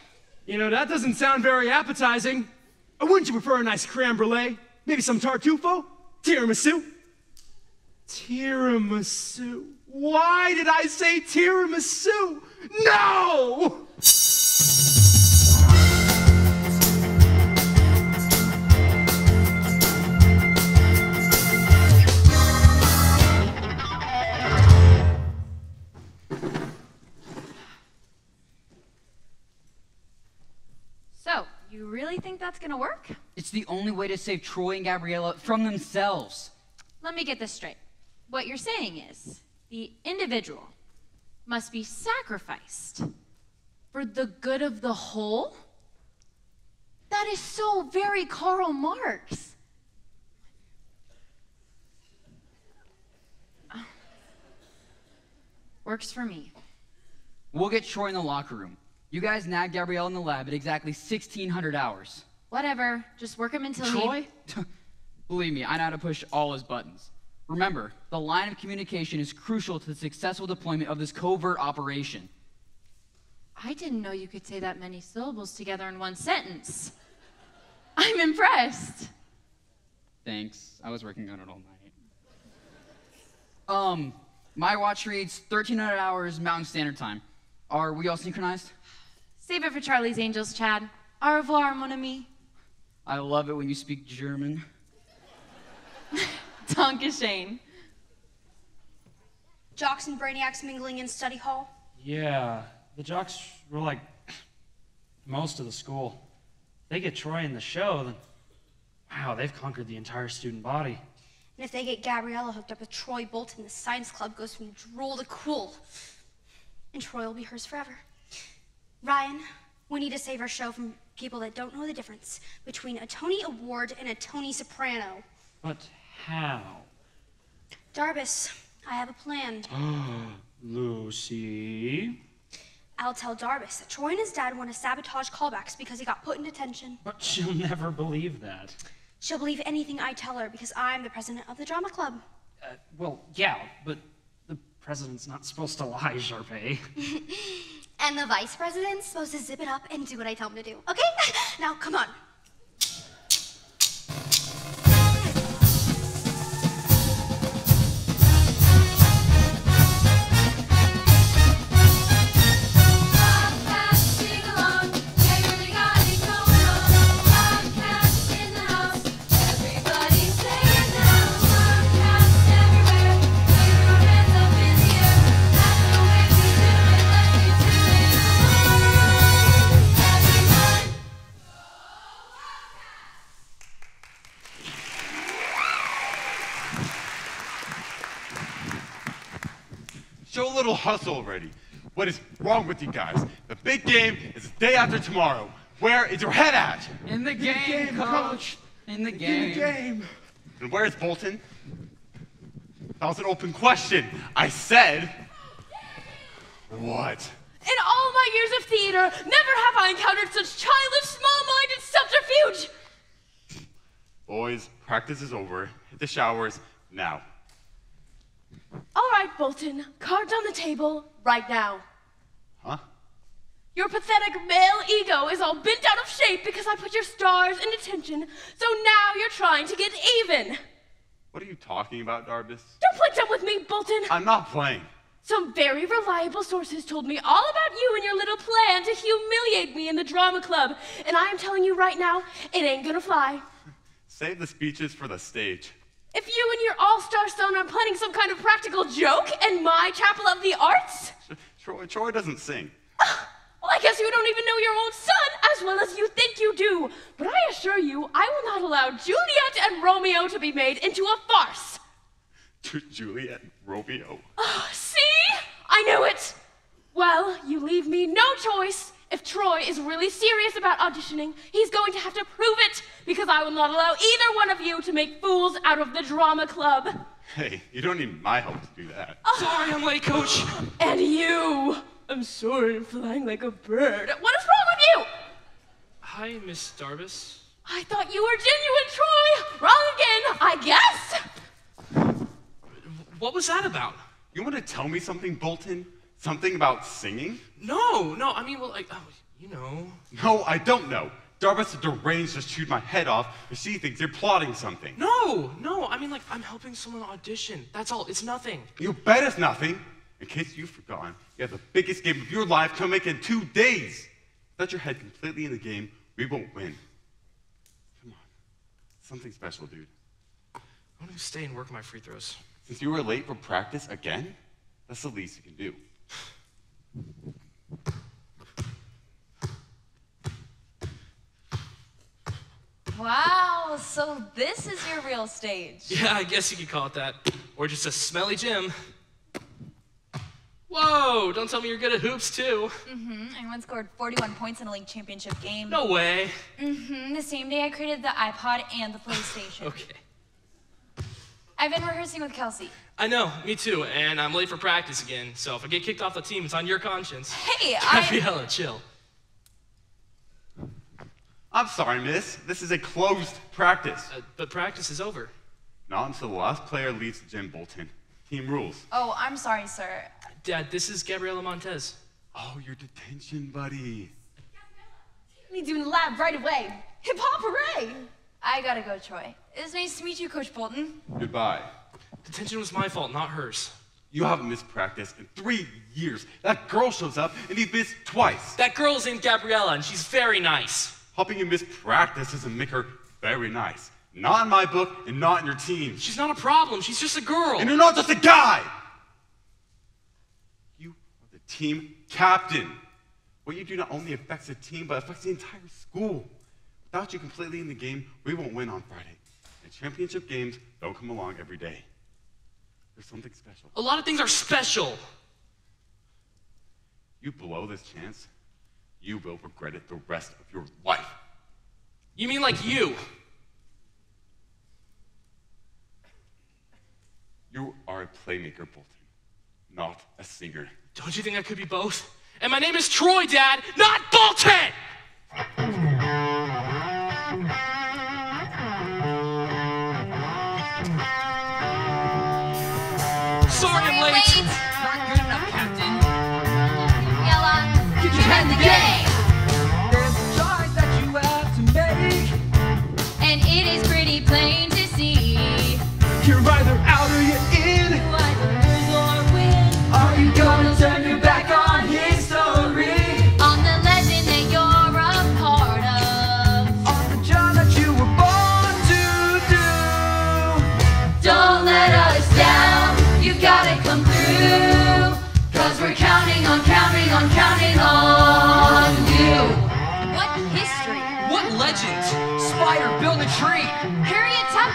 You know, that doesn't sound very appetizing. Or wouldn't you prefer a nice creme brulee? Maybe some tartufo? Tiramisu? Tiramisu. Why did I say tiramisu? No! That's gonna work? It's the only way to save Troy and Gabriella from themselves. Let me get this straight. What you're saying is the individual must be sacrificed for the good of the whole? That is so very Karl Marx. Works for me. We'll get Troy in the locker room. You guys nag Gabriella in the lab at exactly 1600 hours. Whatever. Just work him until he. Troy? Believe me, I know how to push all his buttons. Remember, the line of communication is crucial to the successful deployment of this covert operation. I didn't know you could say that many syllables together in one sentence. I'm impressed. Thanks. I was working on it all night. Um, my watch reads 1300 hours Mountain Standard Time. Are we all synchronized? Save it for Charlie's Angels, Chad. Au revoir, mon ami. I love it when you speak German. Danke schön. Jocks and brainiacs mingling in study hall. Yeah, the jocks were like most of the school. They get Troy in the show, then wow, they've conquered the entire student body. And if they get Gabriella hooked up with Troy Bolton, the science club goes from drool to cool. And Troy will be hers forever. Ryan, we need to save our show from people that don't know the difference between a Tony Award and a Tony Soprano. But how? Darbus, I have a plan. Lucy. I'll tell Darbus that Troy and his dad want to sabotage callbacks because he got put in detention. But she'll never believe that. She'll believe anything I tell her because I'm the president of the drama club. Uh, well, yeah, but the president's not supposed to lie, Sharpay. And the vice president's supposed to zip it up and do what I tell him to do. Okay? Now, come on. Hustle already. What is wrong with you guys? The big game is the day after tomorrow. Where is your head at? In the game, coach. In the game. And where's Bolton? That was an open question. I said. What? In all my years of theater, never have I encountered such childish, small-minded subterfuge. Boys, practice is over. Hit the showers now. All right, Bolton, cards on the table right now. Huh? Your pathetic male ego is all bent out of shape because I put your stars in detention, so now you're trying to get even. What are you talking about, Darbus? Don't play dumb with me, Bolton. I'm not playing. Some very reliable sources told me all about you and your little plan to humiliate me in the drama club, and I am telling you right now, it ain't gonna fly. Save the speeches for the stage. If you and your all-star son are planning some kind of practical joke in my chapel of the arts, Troy, Troy doesn't sing. well, I guess you don't even know your own son as well as you think you do. But I assure you, I will not allow Juliet and Romeo to be made into a farce. To Juliet and Romeo. Ah, See? I knew it. Well, you leave me no choice. If Troy is really serious about auditioning, he's going to have to prove it because I will not allow either one of you to make fools out of the drama club. Hey, you don't need my help to do that. Sorry I'm late, coach. And you. I'm sorry I'm flying like a bird. What is wrong with you? Hi, Miss Darbus. I thought you were genuine, Troy. Wrong again, I guess. What was that about? You want to tell me something, Bolton? Something about singing? No, no, I mean, well, like, oh, you know. No, I don't know. Darbus the deranged just chewed my head off, and she thinks you're plotting something. No, no, I mean, like, I'm helping someone audition. That's all, it's nothing. You bet it's nothing. In case you've forgotten, you have the biggest game of your life coming in two days. Let your head completely in the game, we won't win. Come on. Something special, dude. I want to stay and work my free throws. Since you were late for practice again, that's the least you can do. Wow, so this is your real stage. Yeah, I guess you could call it that. Or just a smelly gym. Whoa, don't tell me you're good at hoops, too. Mm-hmm. I once scored 41 points in a league championship game. No way. Mm-hmm. The same day I created the iPod and the PlayStation. Okay. I've been rehearsing with Kelsi. I know, me too, and I'm late for practice again, so if I get kicked off the team, it's on your conscience. Hey, I... Gabriella, chill. I'm sorry, miss. This is a closed practice. Uh, but practice is over. Not until the last player leaves the gym, Bolton. Team rules. Oh, I'm sorry, sir. Dad, this is Gabriella Montez. Oh, your detention buddy. Gabriella, Me doing the lab right away. Hip hop hooray! I gotta go, Troy. It's nice to meet you, Coach Bolton. Goodbye. The detention was my fault, not hers. You haven't missed practice in three years. That girl shows up and you missed twice. That girl's named Gabriella, and she's very nice. Helping you miss practice doesn't make her very nice. Not in my book and not in your team. She's not a problem, she's just a girl. And you're not just a guy! You are the team captain. What you do not only affects the team, but affects the entire school. Without you completely in the game, we won't win on Friday. And championship games don't come along every day. There's something special. A lot of things are special. You blow this chance, you will regret it the rest of your life. You mean like you? You are a playmaker, Bolton, not a singer. Don't you think I could be both? And my name is Troy, Dad, not Bolton!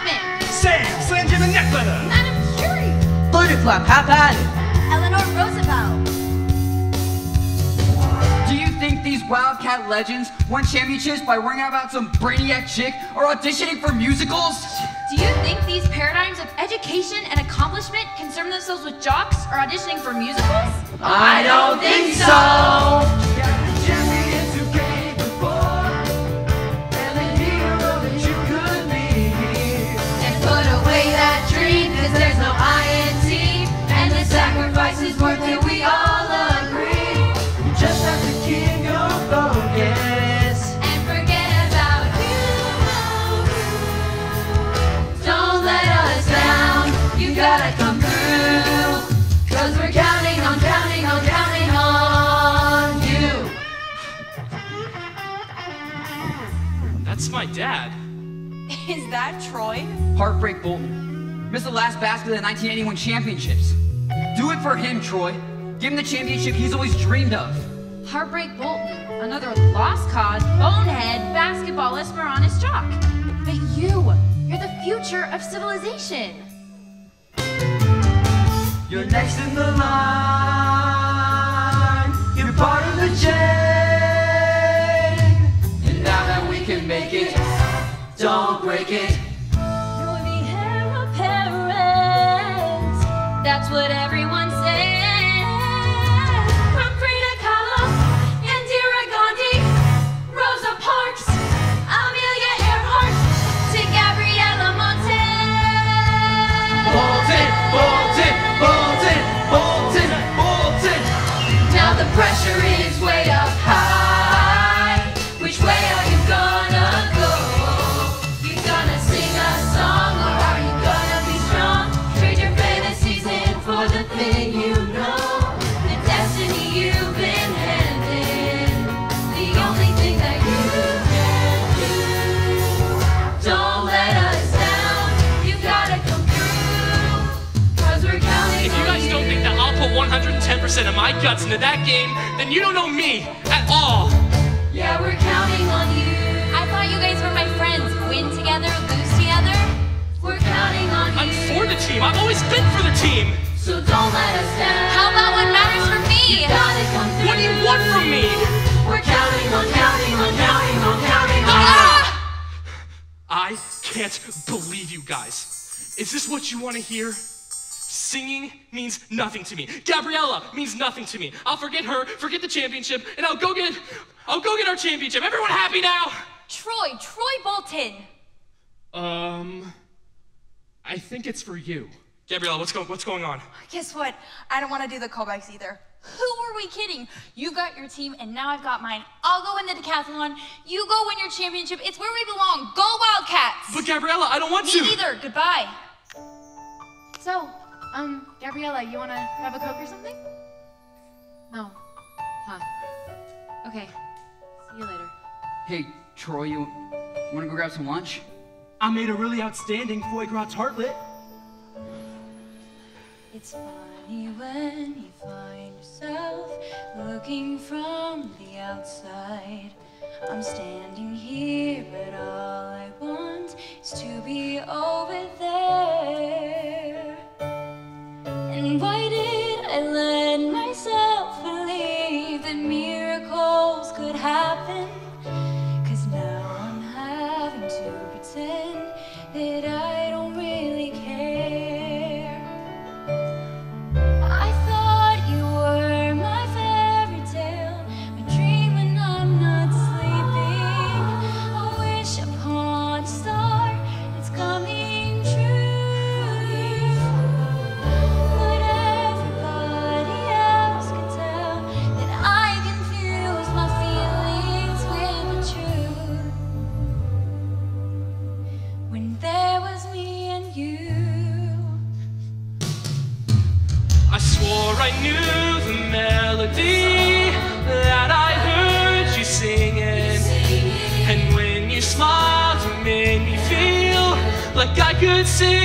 Harriet Tubman. Sam, slam you in the neck letter. Madam Curie. Thunderclap, have at it. Eleanor Roosevelt. Do you think these Wildcat legends won championships by worrying about some brainiac chick or auditioning for musicals? Do you think these paradigms of education and accomplishment concern themselves with jocks or auditioning for musicals? I don't think so. there's no And the sacrifice is worth it, we all agree Just have to keep your focus And forget about you Don't let us down, you gotta come through Cause we're counting on, counting on, counting on you That's my dad. Is that Troy? Heartbreak Bolton. Missed the last basket of the 1981 championships. Do it for him, Troy. Give him the championship he's always dreamed of. Heartbreak Bolton, another lost cause, bonehead, basketball Esperantis jock. But you, you're the future of civilization. You're next in the line. You're part of the chain. And now that we can make it, don't break it. What everyone 110% of my guts into that game, then you don't know me at all. Yeah, we're counting on you. I thought you guys were my friends. Win together, lose together. We're counting on you. I'm for the team. I've always been for the team. So don't let us down. How about what matters for me? You gotta come through. What do you want from me? We're counting on, counting on, counting on, counting on. Ah! I can't believe you guys. Is this what you want to hear? Singing means nothing to me. Gabriella means nothing to me. I'll forget her, forget the championship, and I'll go get I'll go get our championship. Everyone happy now? Troy, Troy Bolton. Um I think it's for you. Gabriella, what's going what's going on? Guess what? I don't want to do the callbacks either. Who were we kidding? You got your team, and now I've got mine. I'll go in the decathlon. You go win your championship. It's where we belong. Go Wildcats! But Gabriella, I don't want you! Me to. either. Goodbye. So, um, Gabriella, you wanna grab a Coke or something? No. Huh. Okay. See you later. Hey, Troy, you wanna go grab some lunch? I made a really outstanding foie gras tartlet. It's funny when you find yourself looking from the outside. I'm standing here, but all I want is to be over there. And could sing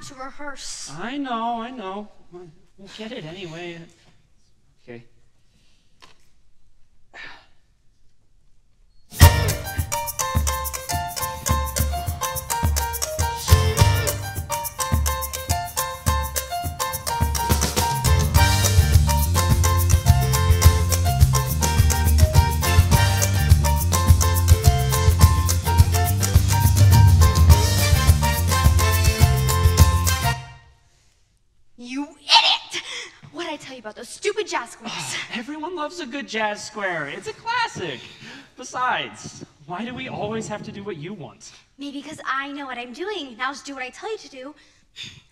to rehearse. I know, I know. We'll get it anyway. Jazz square. It's a classic. Besides, why do we always have to do what you want? Maybe because I know what I'm doing. Now just do what I tell you to do.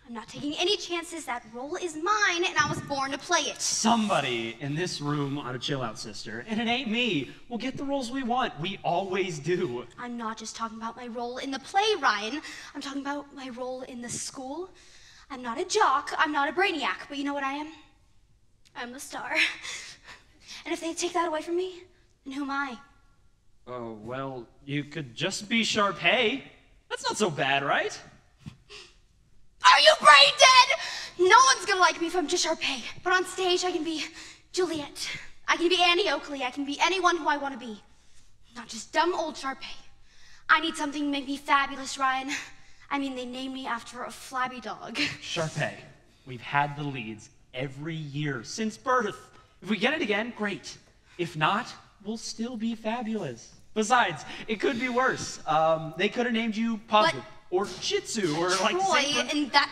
I'm not taking any chances. That role is mine, and I was born to play it. Somebody in this room ought to chill out, sister. And it ain't me. We'll get the roles we want. We always do. I'm not just talking about my role in the play, Ryan. I'm talking about my role in the school. I'm not a jock. I'm not a brainiac. But you know what I am? I'm the star. And if they take that away from me, then who am I? Oh, well, you could just be Sharpay. That's not so bad, right? Are you brain dead? No one's gonna like me if I'm just Sharpay. But on stage, I can be Juliet. I can be Annie Oakley. I can be anyone who I want to be. Not just dumb old Sharpay. I need something to make me fabulous, Ryan. I mean, they named me after a flabby dog. Sharpay, we've had the leads every year since birth. If we get it again, great. If not, we'll still be fabulous. Besides, it could be worse. Um, they could have named you Pug or Shih Tzu or like Troy and that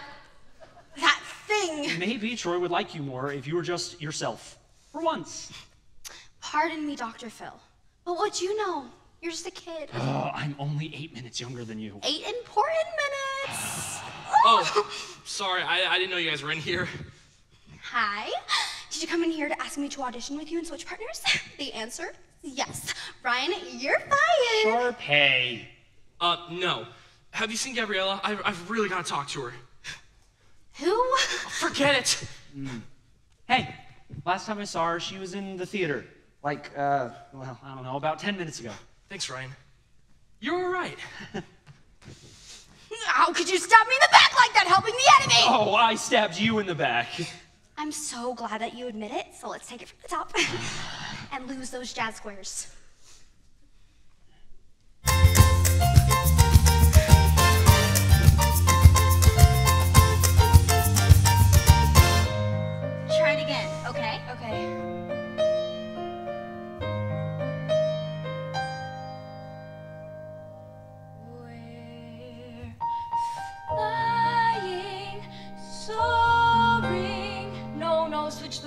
that thing. Maybe Troy would like you more if you were just yourself. For once. Pardon me, Dr. Phil. But what do you know? You're just a kid. Oh, I'm only eight minutes younger than you. Eight important minutes. Oh, sorry, I, I didn't know you guys were in here. Hi. Did you come in here to ask me to audition with you and switch partners? The answer yes. Ryan, you're fired. Sharpay. Uh, no. Have you seen Gabriella? I, I've really got to talk to her. Who? Forget it. Hey, last time I saw her, she was in the theater. Like, uh, well, I don't know, about 10 minutes ago. Thanks, Ryan. You're all right. How could you stab me in the back like that, helping the enemy? Oh, I stabbed you in the back. I'm so glad that you admit it, so let's take it from the top and lose those jazz squares.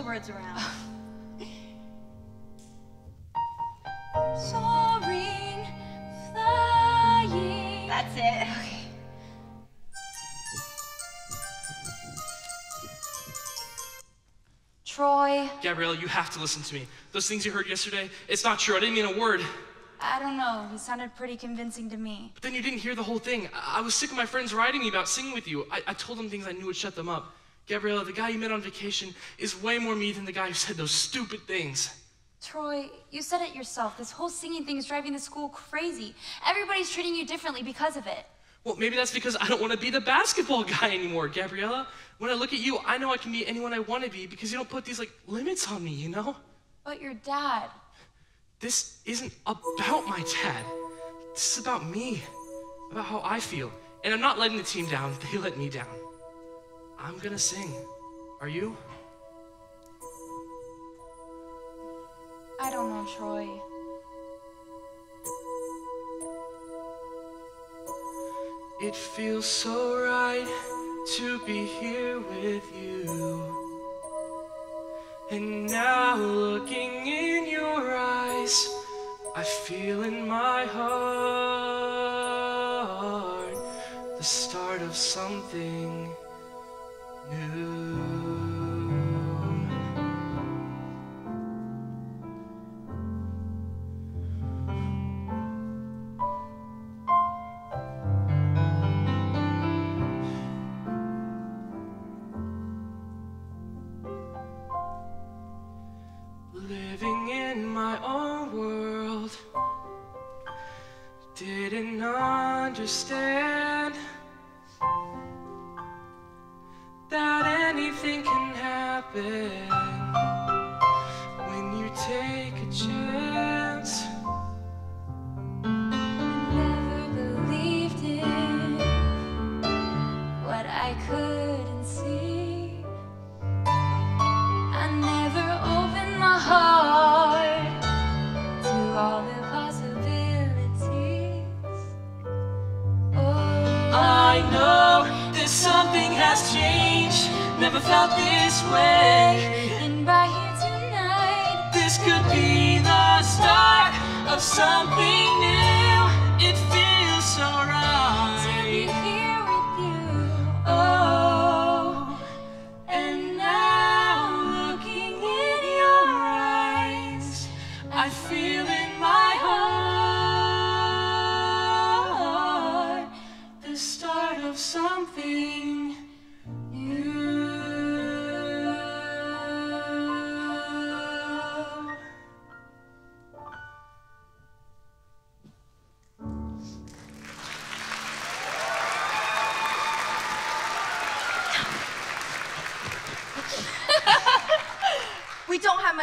Words around. soaring, flying. That's it. Okay. Troy, Gabriella, you have to listen to me. Those things you heard yesterday, it's not true. I didn't mean a word. I don't know. He sounded pretty convincing to me. But then you didn't hear the whole thing. I, I was sick of my friends writing me about singing with you. I, I told them things I knew would shut them up. Gabriella, the guy you met on vacation is way more me than the guy who said those stupid things. Troy, you said it yourself. This whole singing thing is driving the school crazy. Everybody's treating you differently because of it. Well, maybe that's because I don't want to be the basketball guy anymore, Gabriella. When I look at you, I know I can be anyone I want to be because you don't put these like limits on me, you know? But your dad. This isn't about my dad. This is about me, about how I feel. And I'm not letting the team down. They let me down. I'm gonna sing. Are you? I don't know, Troy. It feels so right to be here with you. And now looking in your eyes, I feel in my heart the start of something. Living in my own world, didn't understand that anything can happen when you take a chance. Never felt this way. And by here tonight, This could be the start of something new.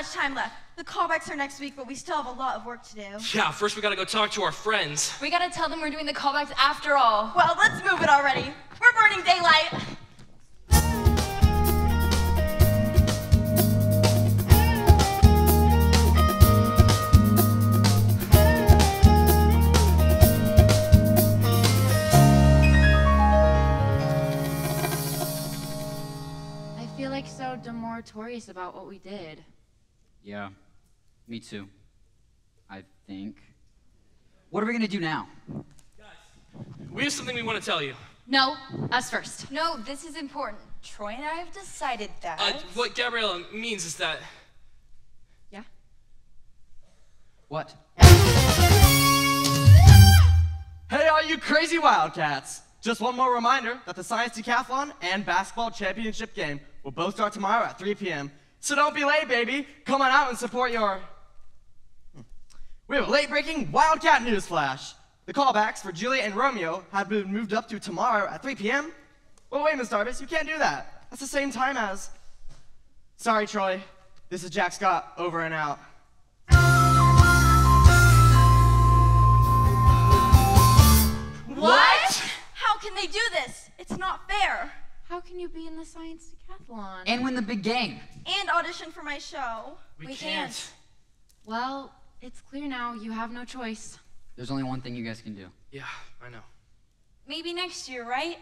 Much time left. The callbacks are next week, but we still have a lot of work to do. Yeah, first we gotta go talk to our friends. we gotta tell them we're doing the callbacks after all. Well, let's move it already. We're burning daylight. I feel like so demortorious about what we did. Yeah, me too. I think. What are we gonna do now? Guys, We have something we want to tell you. No, us first. No, this is important. Troy and I have decided that. Uh, what Gabriella means is that Yeah? What? Hey, all you crazy Wildcats! Just one more reminder that the Science Decathlon and Basketball Championship game will both start tomorrow at 3 p.m. So don't be late, baby! Come on out and support your. We have a late breaking Wildcat news flash. The callbacks for Julia and Romeo have been moved up to tomorrow at 3 p.m. Well, wait, Miss Darbus, you can't do that. That's the same time as. Sorry, Troy. This is Jack Scott, over and out. What? How can they do this? It's not fair. How can you be in the science decathlon? And win the big game. And audition for my show. we, can't. Well, it's clear now you have no choice. There's only one thing you guys can do. Yeah, I know. Maybe next year, right?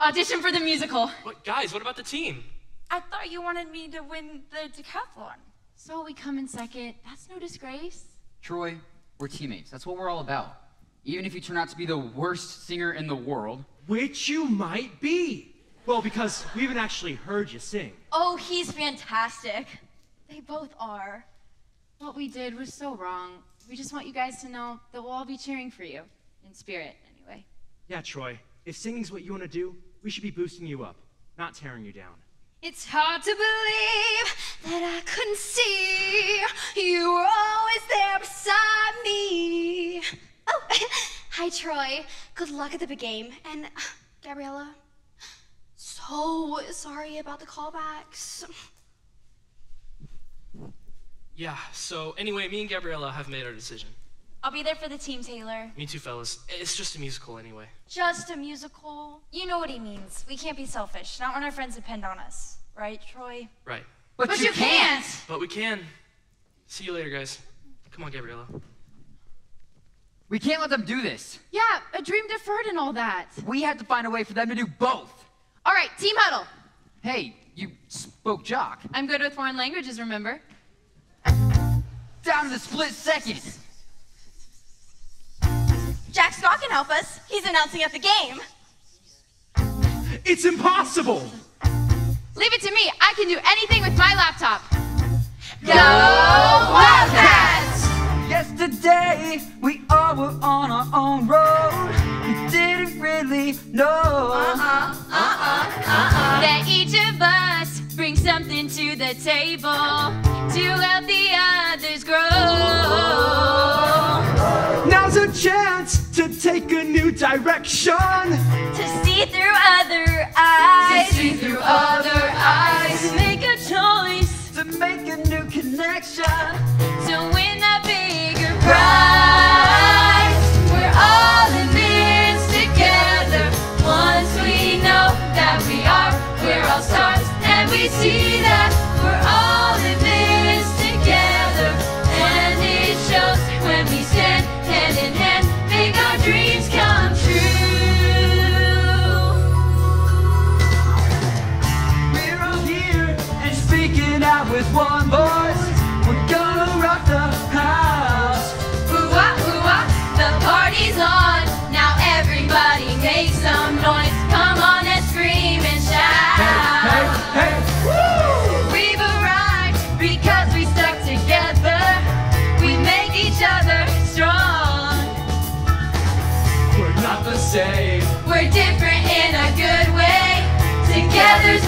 Audition for the musical. But guys, what about the team? I thought you wanted me to win the decathlon. So we come in second. That's no disgrace. Troy, we're teammates. That's what we're all about. Even if you turn out to be the worst singer in the world. Which you might be. Well, because we haven't actually heard you sing. Oh, he's fantastic. They both are. What we did was so wrong. We just want you guys to know that we'll all be cheering for you. In spirit, anyway. Yeah, Troy. If singing's what you want to do, we should be boosting you up, not tearing you down. It's hard to believe that I couldn't see you were always there beside me. Oh, hi, Troy. Good luck at the big game. And, uh, Gabriella, so sorry about the callbacks. Yeah, so anyway, me and Gabriella have made our decision. I'll be there for the team, Taylor. Me too, fellas. It's just a musical anyway. Just a musical. You know what he means. We can't be selfish, not when our friends depend on us. Right, Troy? Right. But, But you can't. But we can. See you later, guys. Come on, Gabriella. We can't let them do this. Yeah, a dream deferred and all that. We have to find a way for them to do both. All right, team huddle. Hey, you spoke jock. I'm good with foreign languages, remember? Down to the split second. Jack Scott can help us. He's announcing at the game. It's impossible! Leave it to me. I can do anything with my laptop. Go Wildcats! Yesterday, we all were on our own road. We didn't really know. Uh-uh, uh-uh. That each of us brings something to the table to help the others grow. Now's a chance to take a new direction. To see through other eyes. To see through other eyes. To make a choice. To make a new connection. To win a bigger prize. Stars, and we see that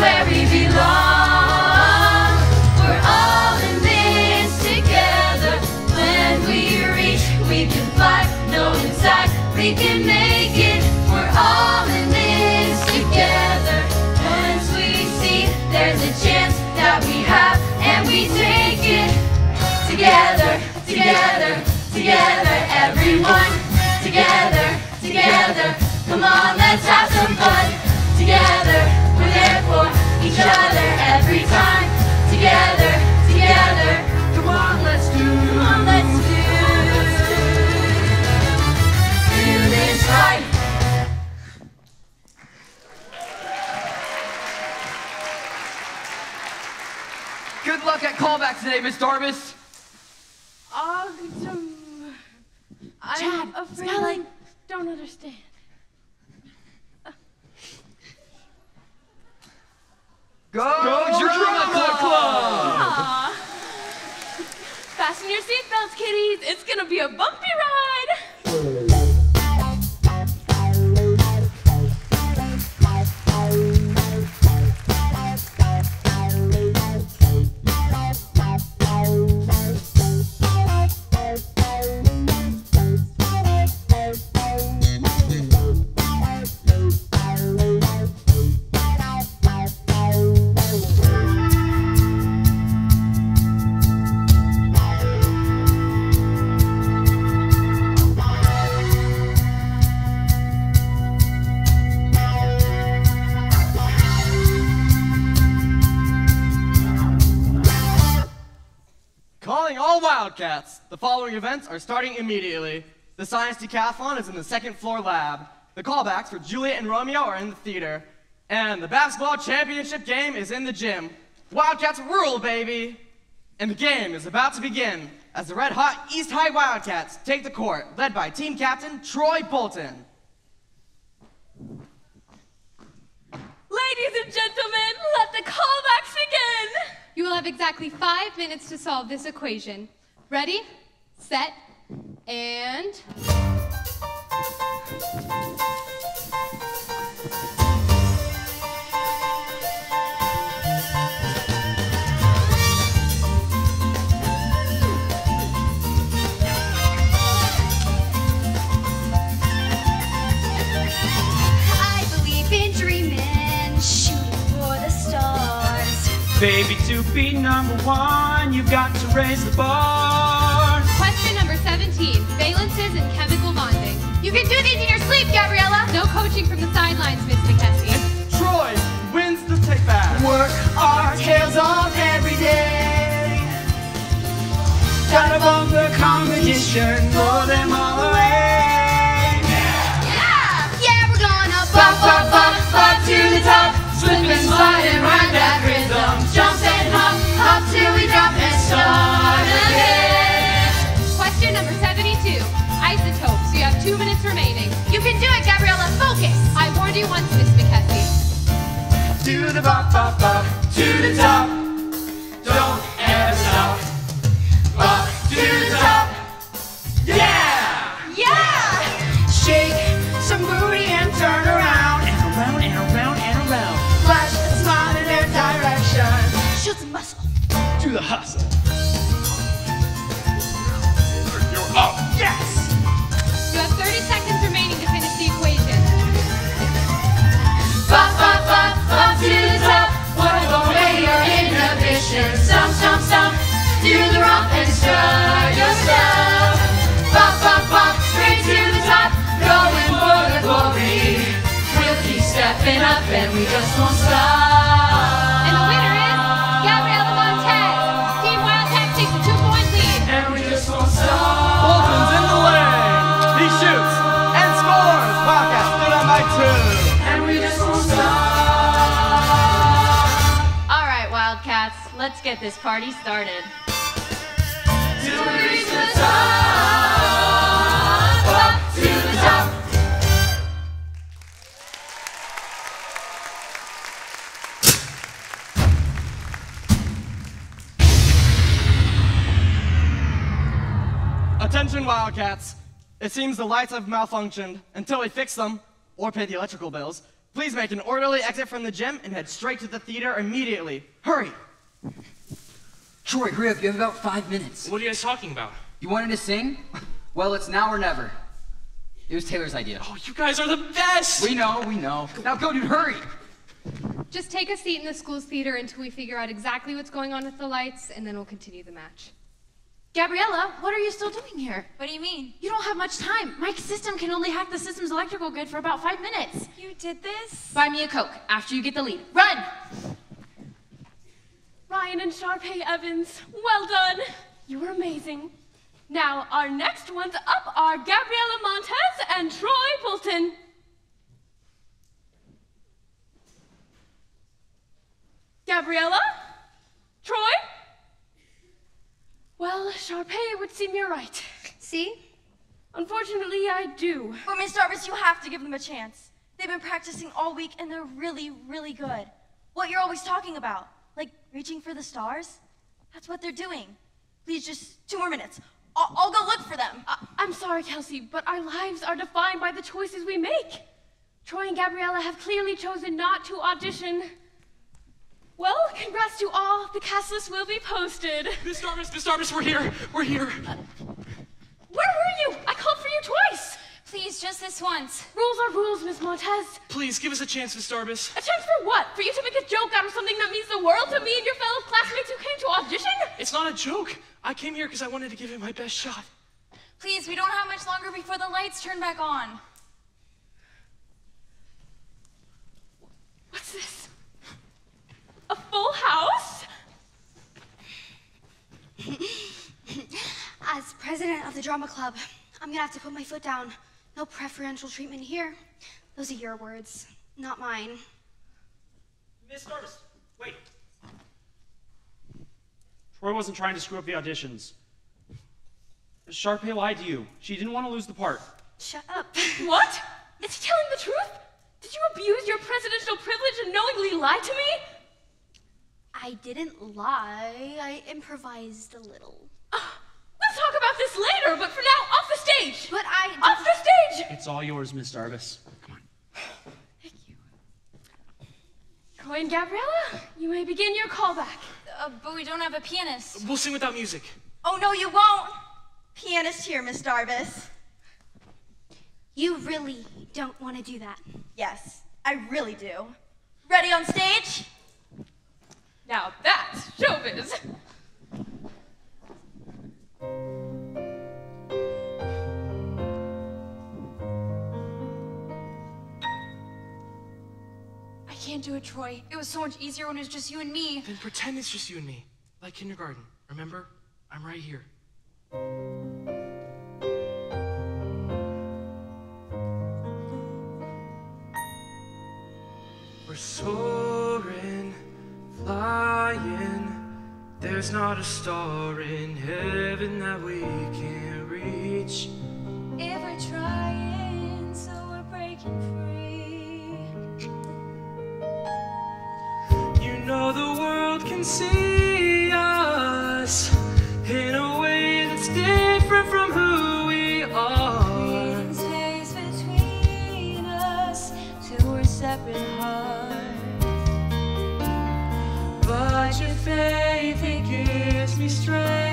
where we belong. We're all in this together. When we reach, we can fly. Know inside we can make it. We're all in this together. We see there's a chance that we have, and we take it together, together, together, everyone. Together, together. Come on, let's have some fun. Together, we're there for each other every time. Together, together. Come on, let's do. Come on, let's do. Do this right. Good luck at callback today, Miss Darbus. Ogdom. I'm Chad, afraid spelling. I don't understand. Go, Go Drama Club! Aw. Fasten your seatbelts, kiddies. It's gonna be a bumpy ride. Wildcats. The following events are starting immediately. The science decathlon is in the second floor lab. The callbacks for Juliet and Romeo are in the theater. And the basketball championship game is in the gym. Wildcats rule, baby! And the game is about to begin as the red hot East High Wildcats take the court, led by team captain Troy Bolton. Ladies and gentlemen, let the callbacks begin. You will have exactly five minutes to solve this equation. Ready, set, and. Baby, to be number one, you've got to raise the bar. Question number 17 valences and chemical bonding. You can do these in your sleep, Gabriella! No coaching from the sidelines, Miss McKessie. Troy wins the take back. Work our tails off every day. nation, blow them all Bop, bop, bop, to the top. Don't ever stop. Bop to the top. Yeah! Yeah! Shake some booty and turn around and around and around and around. Flash a smile in their direction. Show some muscle. To the hustle. Inhibition. Stomp, stomp, stomp. Do the romp and strut your stuff. Bop, bop, bop, straight to the top. Going for the glory. We'll keep stepping up and we just won't stop. Get this party started. Till we reach the top. Up to the top. Attention, Wildcats. It seems the lights have malfunctioned. Until we fix them, or pay the electrical bills, please make an orderly exit from the gym and head straight to the theater immediately. Hurry! Troy, hurry up. You have about five minutes. What are you guys talking about? You wanted to sing? Well, it's now or never. It was Taylor's idea. Oh, you guys are the best! We know, we know. Now go, dude, hurry! Just take a seat in the school's theater until we figure out exactly what's going on with the lights, and then we'll continue the match. Gabriella, what are you still doing here? What do you mean? You don't have much time. My system can only hack the system's electrical grid for about five minutes. You did this? Buy me a Coke after you get the lead. Run! Ryan and Sharpay Evans, well done. You were amazing. Now, our next ones up are Gabriella Montez and Troy Bolton. Gabriella? Troy? Well, Sharpay, it would seem you're right. See? Unfortunately, I do. But Miss Darbus, you have to give them a chance. They've been practicing all week and they're really, really good. What you're always talking about, reaching for the stars, that's what they're doing. Please, just two more minutes. I'll, I'll go look for them. I- I'm sorry, Kelsi, but our lives are defined by the choices we make. Troy and Gabriella have clearly chosen not to audition. Well, congrats to all. The cast list will be posted. Miss Darbus, Miss Darbus, we're here. We're here. Where were you? I called for you twice. Please, just this once. Rules are rules, Miss Montez. Please give us a chance, Miss Darbus. A chance for what? For you to make a joke out of something that means the world to me and your fellow classmates who came to audition? It's not a joke. I came here because I wanted to give it my best shot. Please, we don't have much longer before the lights turn back on. What's this? A full house? As president of the drama club, I'm gonna have to put my foot down. No preferential treatment here. Those are your words, not mine. Miss Darbus, wait. Troy wasn't trying to screw up the auditions. Sharpay lied to you. She didn't want to lose the part. Shut up. What? Is he telling the truth? Did you abuse your presidential privilege and knowingly lie to me? I didn't lie. I improvised a little. We'll talk about this later, but for now, off the stage! But I. Off the stage! It's all yours, Miss Darbus. Come on. Thank Troy and Gabriella, you may begin your callback. Uh, but we don't have a pianist. We'll sing without music. Oh, no, you won't. Pianist here, Miss Darbus. You really don't want to do that. Yes, I really do. Ready on stage? Now that's showbiz. can't do it, Troy. It was so much easier when it was just you and me. Then pretend it's just you and me. Like kindergarten. Remember? I'm right here. We're soaring, flying. There's not a star in heaven that we can't reach. If we're trying, so we're breaking free. Can see us in a way that's different from who we are. Creating space between us, we're separate hearts. But your faith, it gives me strength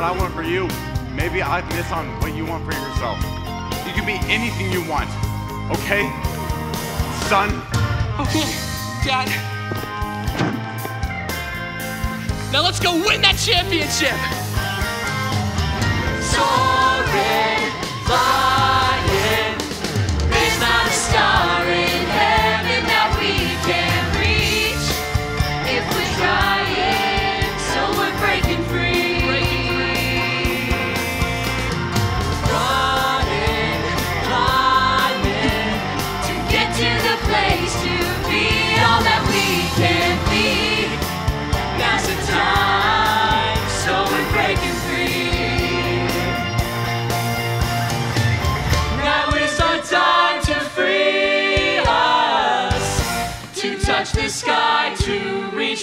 what I want for you. Maybe I'd miss on what you want for yourself. You can be anything you want, okay? Son? Okay, Dad. Now let's go win that championship.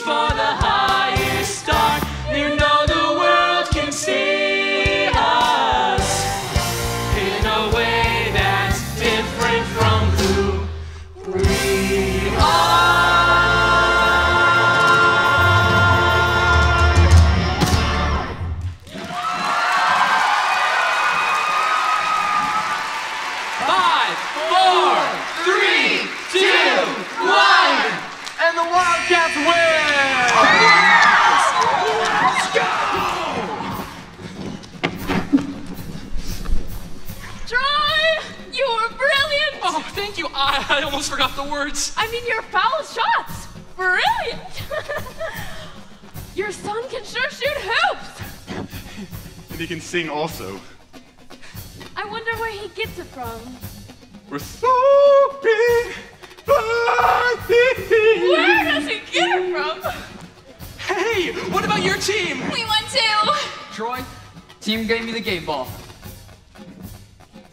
For the highest the words. I mean, your foul shots, brilliant. your son can sure shoot hoops. And he can sing also. I wonder where he gets it from. We're so big. Where does he get it from? Hey, what about your team? We won too. Troy, team gave me the game ball.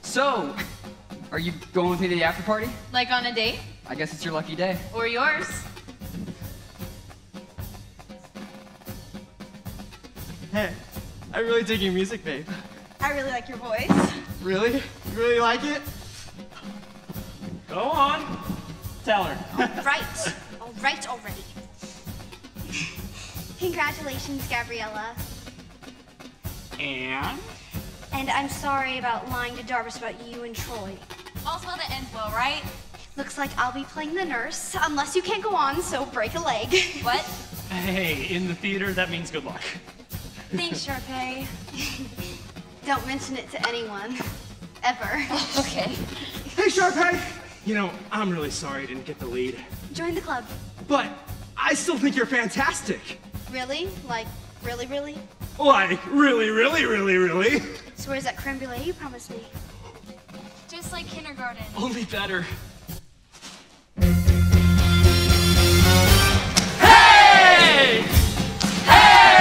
So, are you going with me to the after party? Like on a date? I guess it's your lucky day. Or yours? Hey, I really dig your music, babe. I really like your voice. Really? You really like it? Go on. Tell her. right. All right already. Congratulations, Gabriella. And? And I'm sorry about lying to Darbus about you and Troy. All's well that ends well, right? Looks like I'll be playing the nurse, unless you can't go on, so break a leg. What? Hey, in the theater, that means good luck. Thanks, Sharpay. Don't mention it to anyone. Ever. okay. Hey, Sharpay! You know, I'm really sorry I didn't get the lead. Join the club. But I still think you're fantastic. Really? Like, really, really? Like, really, really, really, really. So where's that creme brulee you promised me? Just like kindergarten. Only better. Hey! Hey!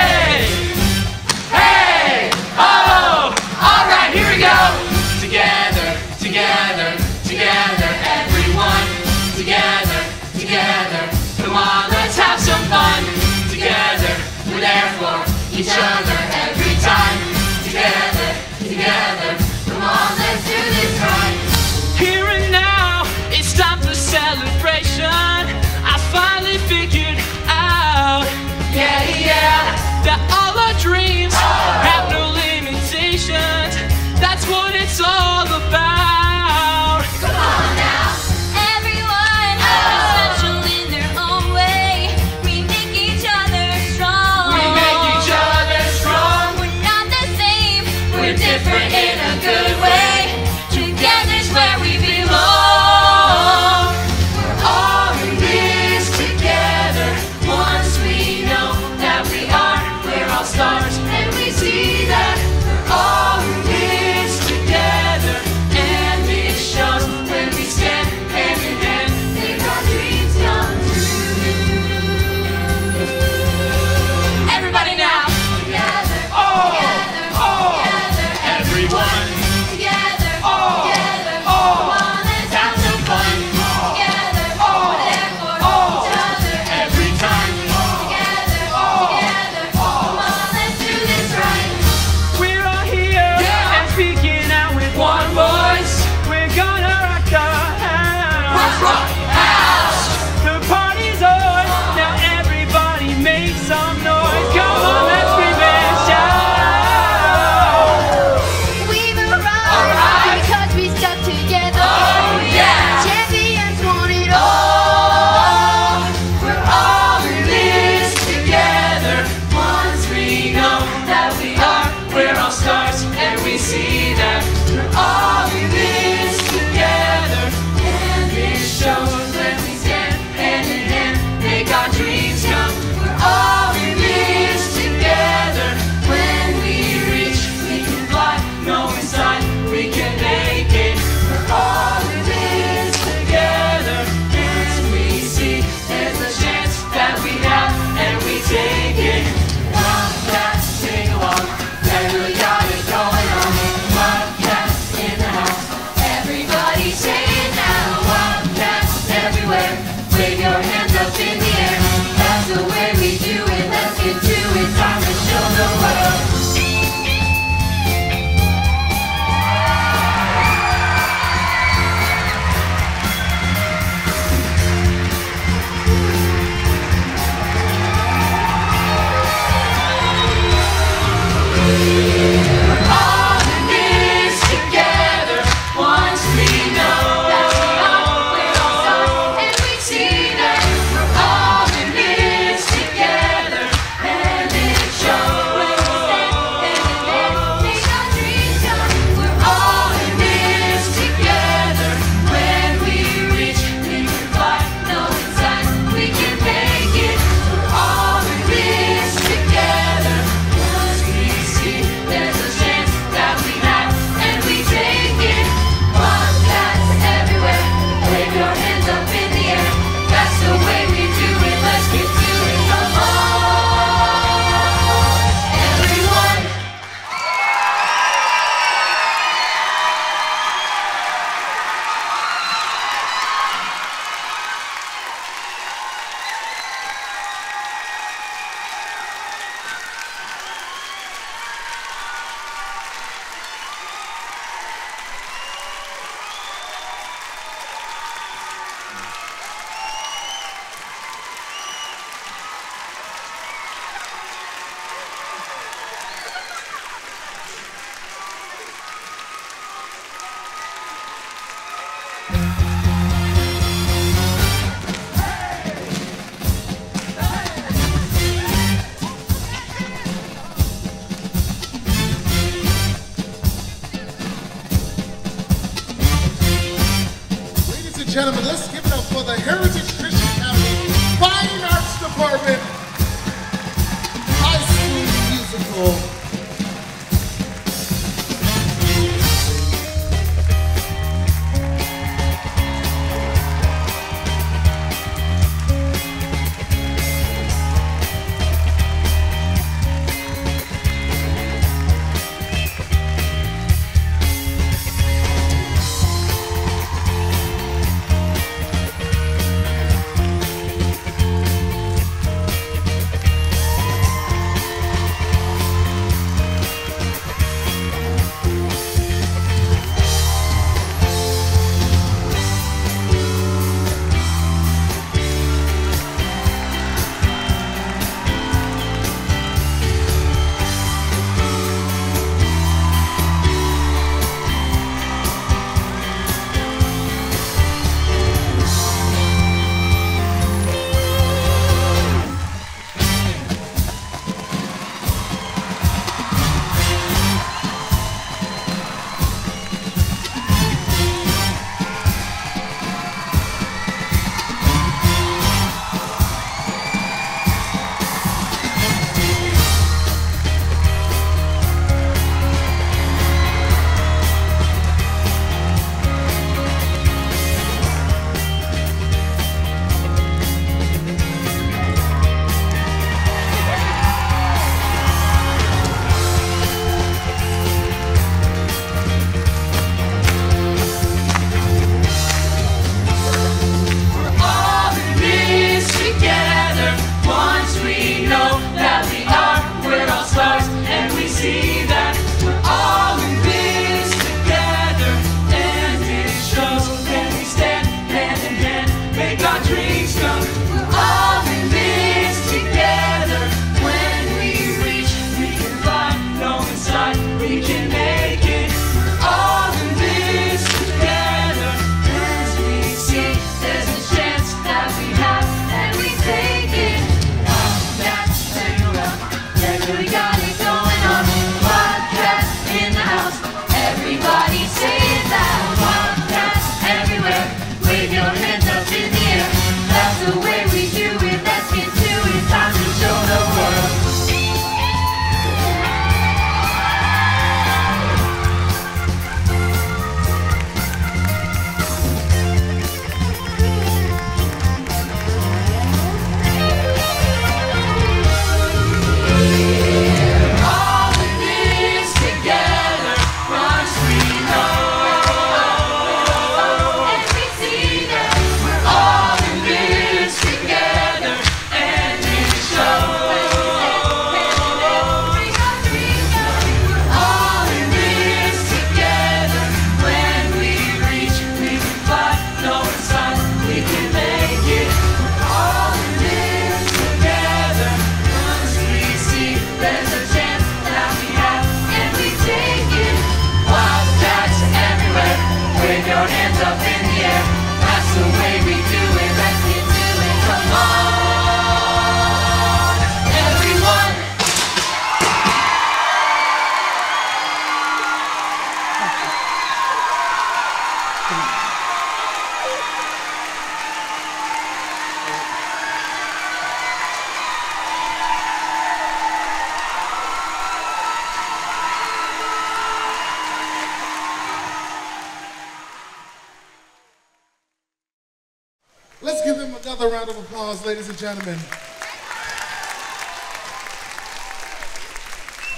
And gentlemen.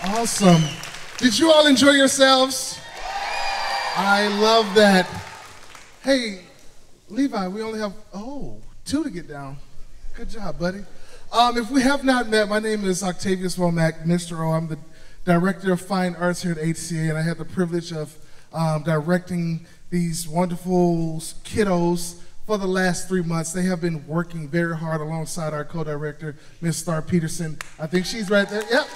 Awesome. Did you all enjoy yourselves? I love that. Hey, Levi, we only have, oh, two to get down. Good job, buddy. Um, if we have not met, my name is Octavius Womack, Mr. O. I'm the Director of Fine Arts here at HCA, and I had the privilege of um, directing these wonderful kiddos for the last three months. They have been working very hard alongside our co-director, Ms. Star Peterson. I think she's right there. Yep.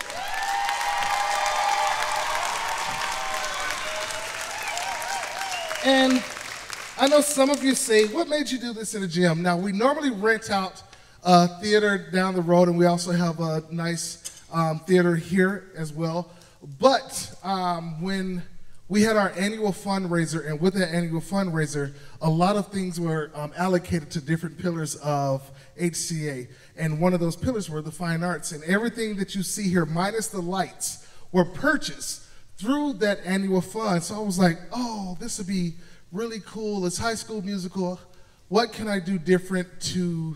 And I know some of you say, what made you do this in a gym? Now, we normally rent out a theater down the road, and we also have a nice um, theater here as well. But um, when we had our annual fundraiser, and with that annual fundraiser, a lot of things were um, allocated to different pillars of HCA. And one of those pillars were the fine arts. And everything that you see here, minus the lights, were purchased through that annual fund. So I was like, oh, this would be really cool. It's high school musical. What can I do different to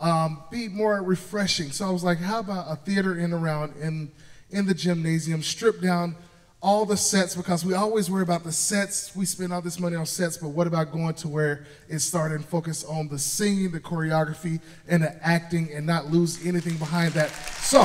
um, be more refreshing? So I was like, how about a theater in around in in the gymnasium, stripped down all the sets because we always worry about the sets. We spend all this money on sets, but what about going to where it started and focus on the singing, the choreography, and the acting and not lose anything behind that? So,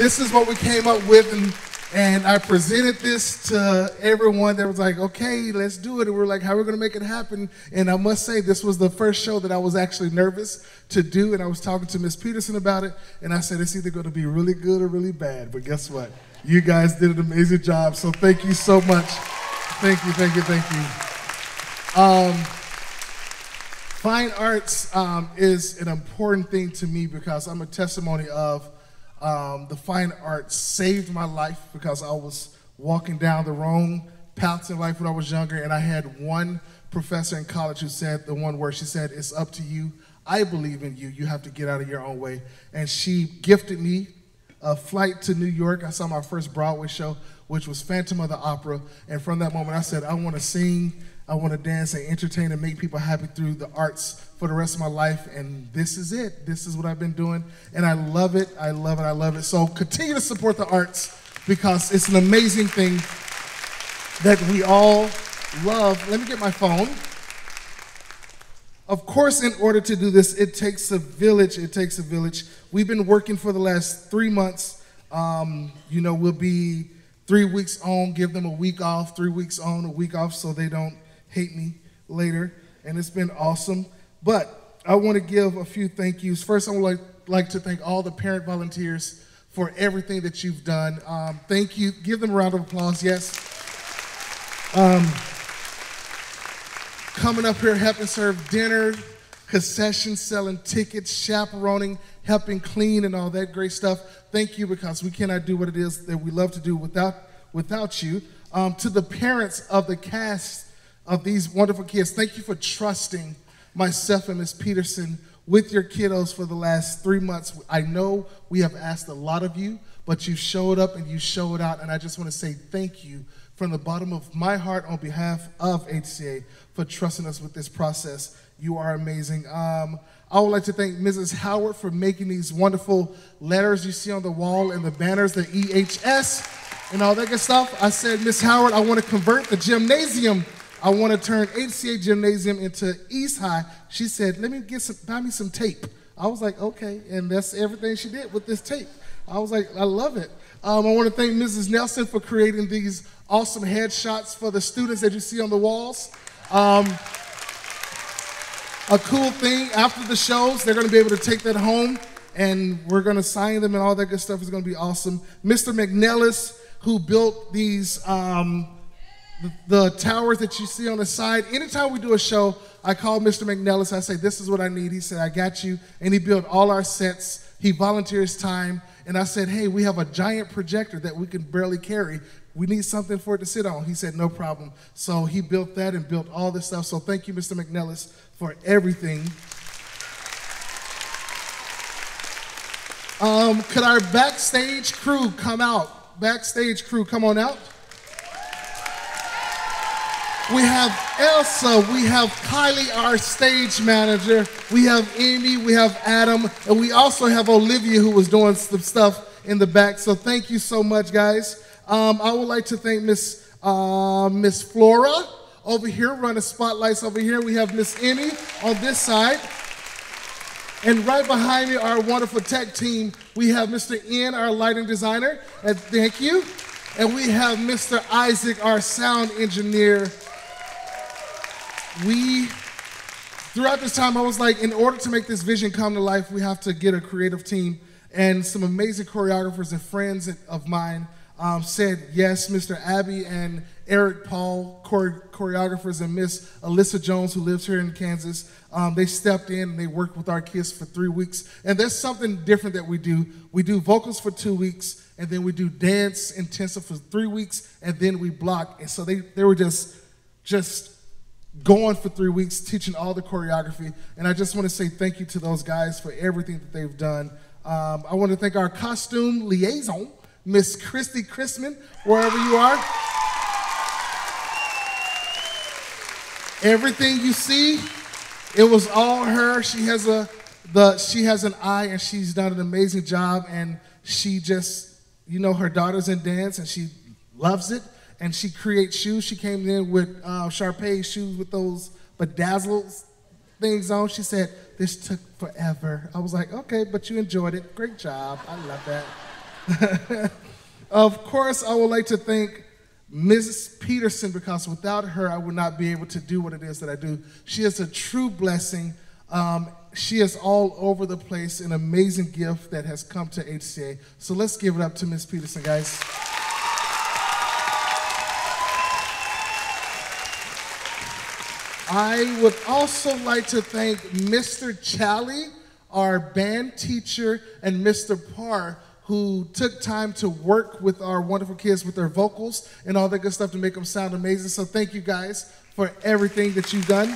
this is what we came up with, and, and I presented this to everyone that was like, okay, let's do it. And we are like, how are we going to make it happen? And I must say, this was the first show that I was actually nervous to do, and I was talking to Miss Peterson about it, and I said, it's either going to be really good or really bad, but guess what? You guys did an amazing job, so thank you so much. Thank you, thank you, thank you. Um, fine arts um, is an important thing to me because I'm a testimony of um, the fine arts saved my life because I was walking down the wrong path in life when I was younger, and I had one professor in college who said the one word she said, "It's up to you. I believe in you. You have to get out of your own way." And she gifted me a flight to New York. I saw my first Broadway show, which was Phantom of the Opera, and from that moment, I said, "I want to sing." I want to dance and entertain and make people happy through the arts for the rest of my life. And this is it. This is what I've been doing. And I love it. I love it. I love it. So continue to support the arts because it's an amazing thing that we all love. Let me get my phone. Of course, in order to do this, it takes a village. It takes a village. We've been working for the last three months. Um, you know, we'll be three weeks on, give them a week off, three weeks on, a week off, so they don't hate me later, and it's been awesome. But I want to give a few thank yous. First, I would like, like to thank all the parent volunteers for everything that you've done. Um, thank you. Give them a round of applause, yes. Um, coming up here, helping serve dinner, concessions, selling tickets, chaperoning, helping clean, and all that great stuff. Thank you because we cannot do what it is that we love to do without, without you. Um, to the parents of the cast of these wonderful kids. Thank you for trusting myself and Ms. Peterson with your kiddos for the last three months. I know we have asked a lot of you, but you showed up and you showed out, and I just want to say thank you from the bottom of my heart on behalf of HCA for trusting us with this process. You are amazing. Um, I would like to thank Mrs. Howard for making these wonderful letters you see on the wall and the banners, the EHS, and all that good stuff. I said, Miss Howard, I want to convert the gymnasium I want to turn HCA Gymnasium into East High. She said, let me get some, buy me some tape. I was like, okay. And that's everything she did with this tape. I was like, I love it. Um, I want to thank Mrs. Nelson for creating these awesome headshots for the students that you see on the walls. Um, a cool thing after the shows, they're going to be able to take that home and we're going to sign them and all that good stuff is going to be awesome. Mr. McNellis, who built these um, the, the towers that you see on the side. Anytime we do a show, I call Mr. McNellis. I say, This is what I need. He said, I got you. And he built all our sets. He volunteers time. And I said, Hey, we have a giant projector that we can barely carry. We need something for it to sit on. He said, No problem. So he built that and built all this stuff. So thank you, Mr. McNellis, for everything. Um, could our backstage crew come out? Backstage crew, come on out. We have Elsa, we have Kylie, our stage manager, we have Amy, we have Adam, and we also have Olivia who was doing some stuff in the back. So thank you so much, guys. Um, I would like to thank Miss uh, Miss Flora over here, running spotlights over here. We have Miss Emmy on this side. And right behind me, our wonderful tech team, we have Mr. Ian, our lighting designer. And thank you. And we have Mr. Isaac, our sound engineer we, throughout this time, I was like, in order to make this vision come to life, we have to get a creative team and some amazing choreographers and friends of mine um, said yes. Mr. Abby and Eric Paul, chore- choreographers, and Miss Alyssa Jones, who lives here in Kansas, um, they stepped in and they worked with our kids for three weeks. And there's something different that we do. We do vocals for two weeks, and then we do dance intensive for three weeks, and then we block. And so they, they were just just going for three weeks, teaching all the choreography. And I just want to say thank you to those guys for everything that they've done. Um, I want to thank our costume liaison, Miss Christy Chrisman, wherever you are. Everything you see, it was all her. She has a the she has an eye and she's done an amazing job and she just you know her daughter's in dance and she loves it and she creates shoes. She came in with uh, Sharpay shoes with those bedazzled things on. She said, This took forever. I was like, Okay, but you enjoyed it. Great job. I love that. of course, I would like to thank Mrs. Peterson because without her, I would not be able to do what it is that I do. She is a true blessing. Um, she is all over the place, an amazing gift that has come to HCA. So let's give it up to Miss Peterson, guys. I would also like to thank Mr. Chally, our band teacher, and Mr. Parr, who took time to work with our wonderful kids with their vocals and all that good stuff to make them sound amazing. So thank you guys for everything that you've done.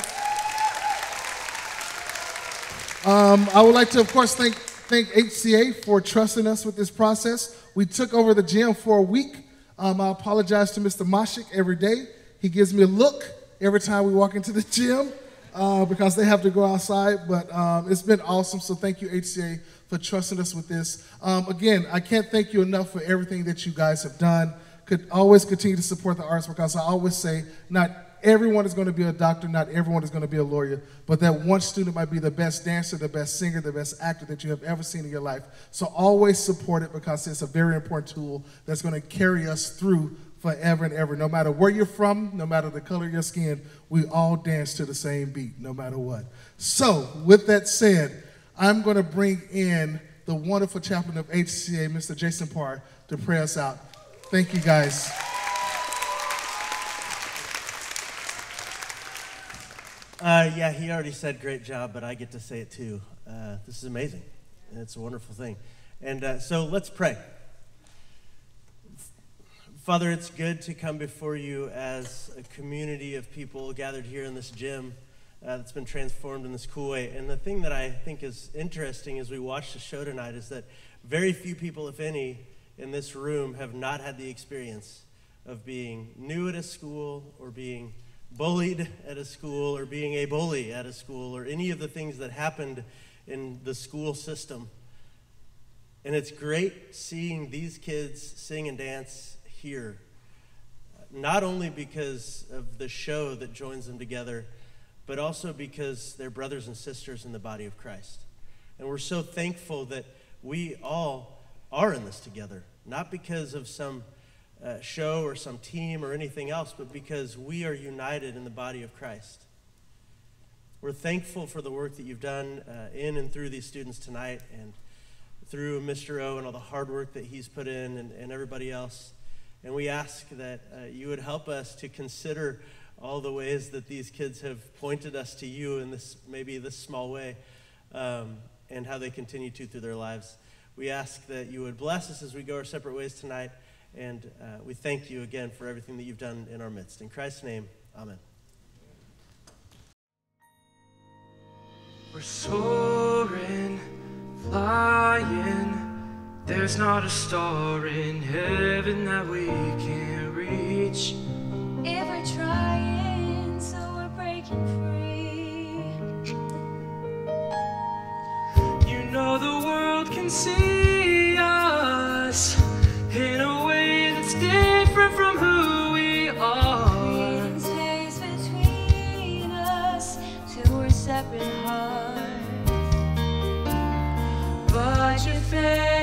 Um, I would like to, of course, thank thank HCA for trusting us with this process. We took over the gym for a week. Um, I apologize to Mr. Mashik every day. He gives me a look every time we walk into the gym uh, because they have to go outside. But um, it's been awesome. So thank you, HCA, for trusting us with this. Um, again, I can't thank you enough for everything that you guys have done. Could always continue to support the arts because I always say not everyone is going to be a doctor, not everyone is going to be a lawyer, but that one student might be the best dancer, the best singer, the best actor that you have ever seen in your life. So always support it because it's a very important tool that's going to carry us through forever and ever. No matter where you're from, no matter the color of your skin, we all dance to the same beat, no matter what. So, with that said, I'm going to bring in the wonderful chaplain of HCA, Mr. Jason Parr, to pray us out. Thank you, guys. Uh, yeah, he already said great job, but I get to say it too. Uh, this is amazing. It's a wonderful thing. And uh, so let's pray. Father, it's good to come before you as a community of people gathered here in this gym uh, that's been transformed in this cool way. And the thing that I think is interesting as we watch the show tonight is that very few people, if any, in this room have not had the experience of being new at a school or being bullied at a school or being a bully at a school or any of the things that happened in the school system. And it's great seeing these kids sing and dance here, not only because of the show that joins them together, but also because they're brothers and sisters in the body of Christ. And we're so thankful that we all are in this together, not because of some uh, show or some team or anything else, but because we are united in the body of Christ. We're thankful for the work that you've done uh, in and through these students tonight and through Mr. O and all the hard work that he's put in and, and everybody else. And we ask that uh, you would help us to consider all the ways that these kids have pointed us to you in this maybe this small way um, and how they continue to through their lives. We ask that you would bless us as we go our separate ways tonight. And uh, we thank you again for everything that you've done in our midst. In Christ's name, amen. We're soaring, flying. There's not a star in heaven that we can't reach. If we're trying, so we're breaking free. You know the world can see us in a way that's different from who we are. Creating space between us, till we're separate hearts. But your faith,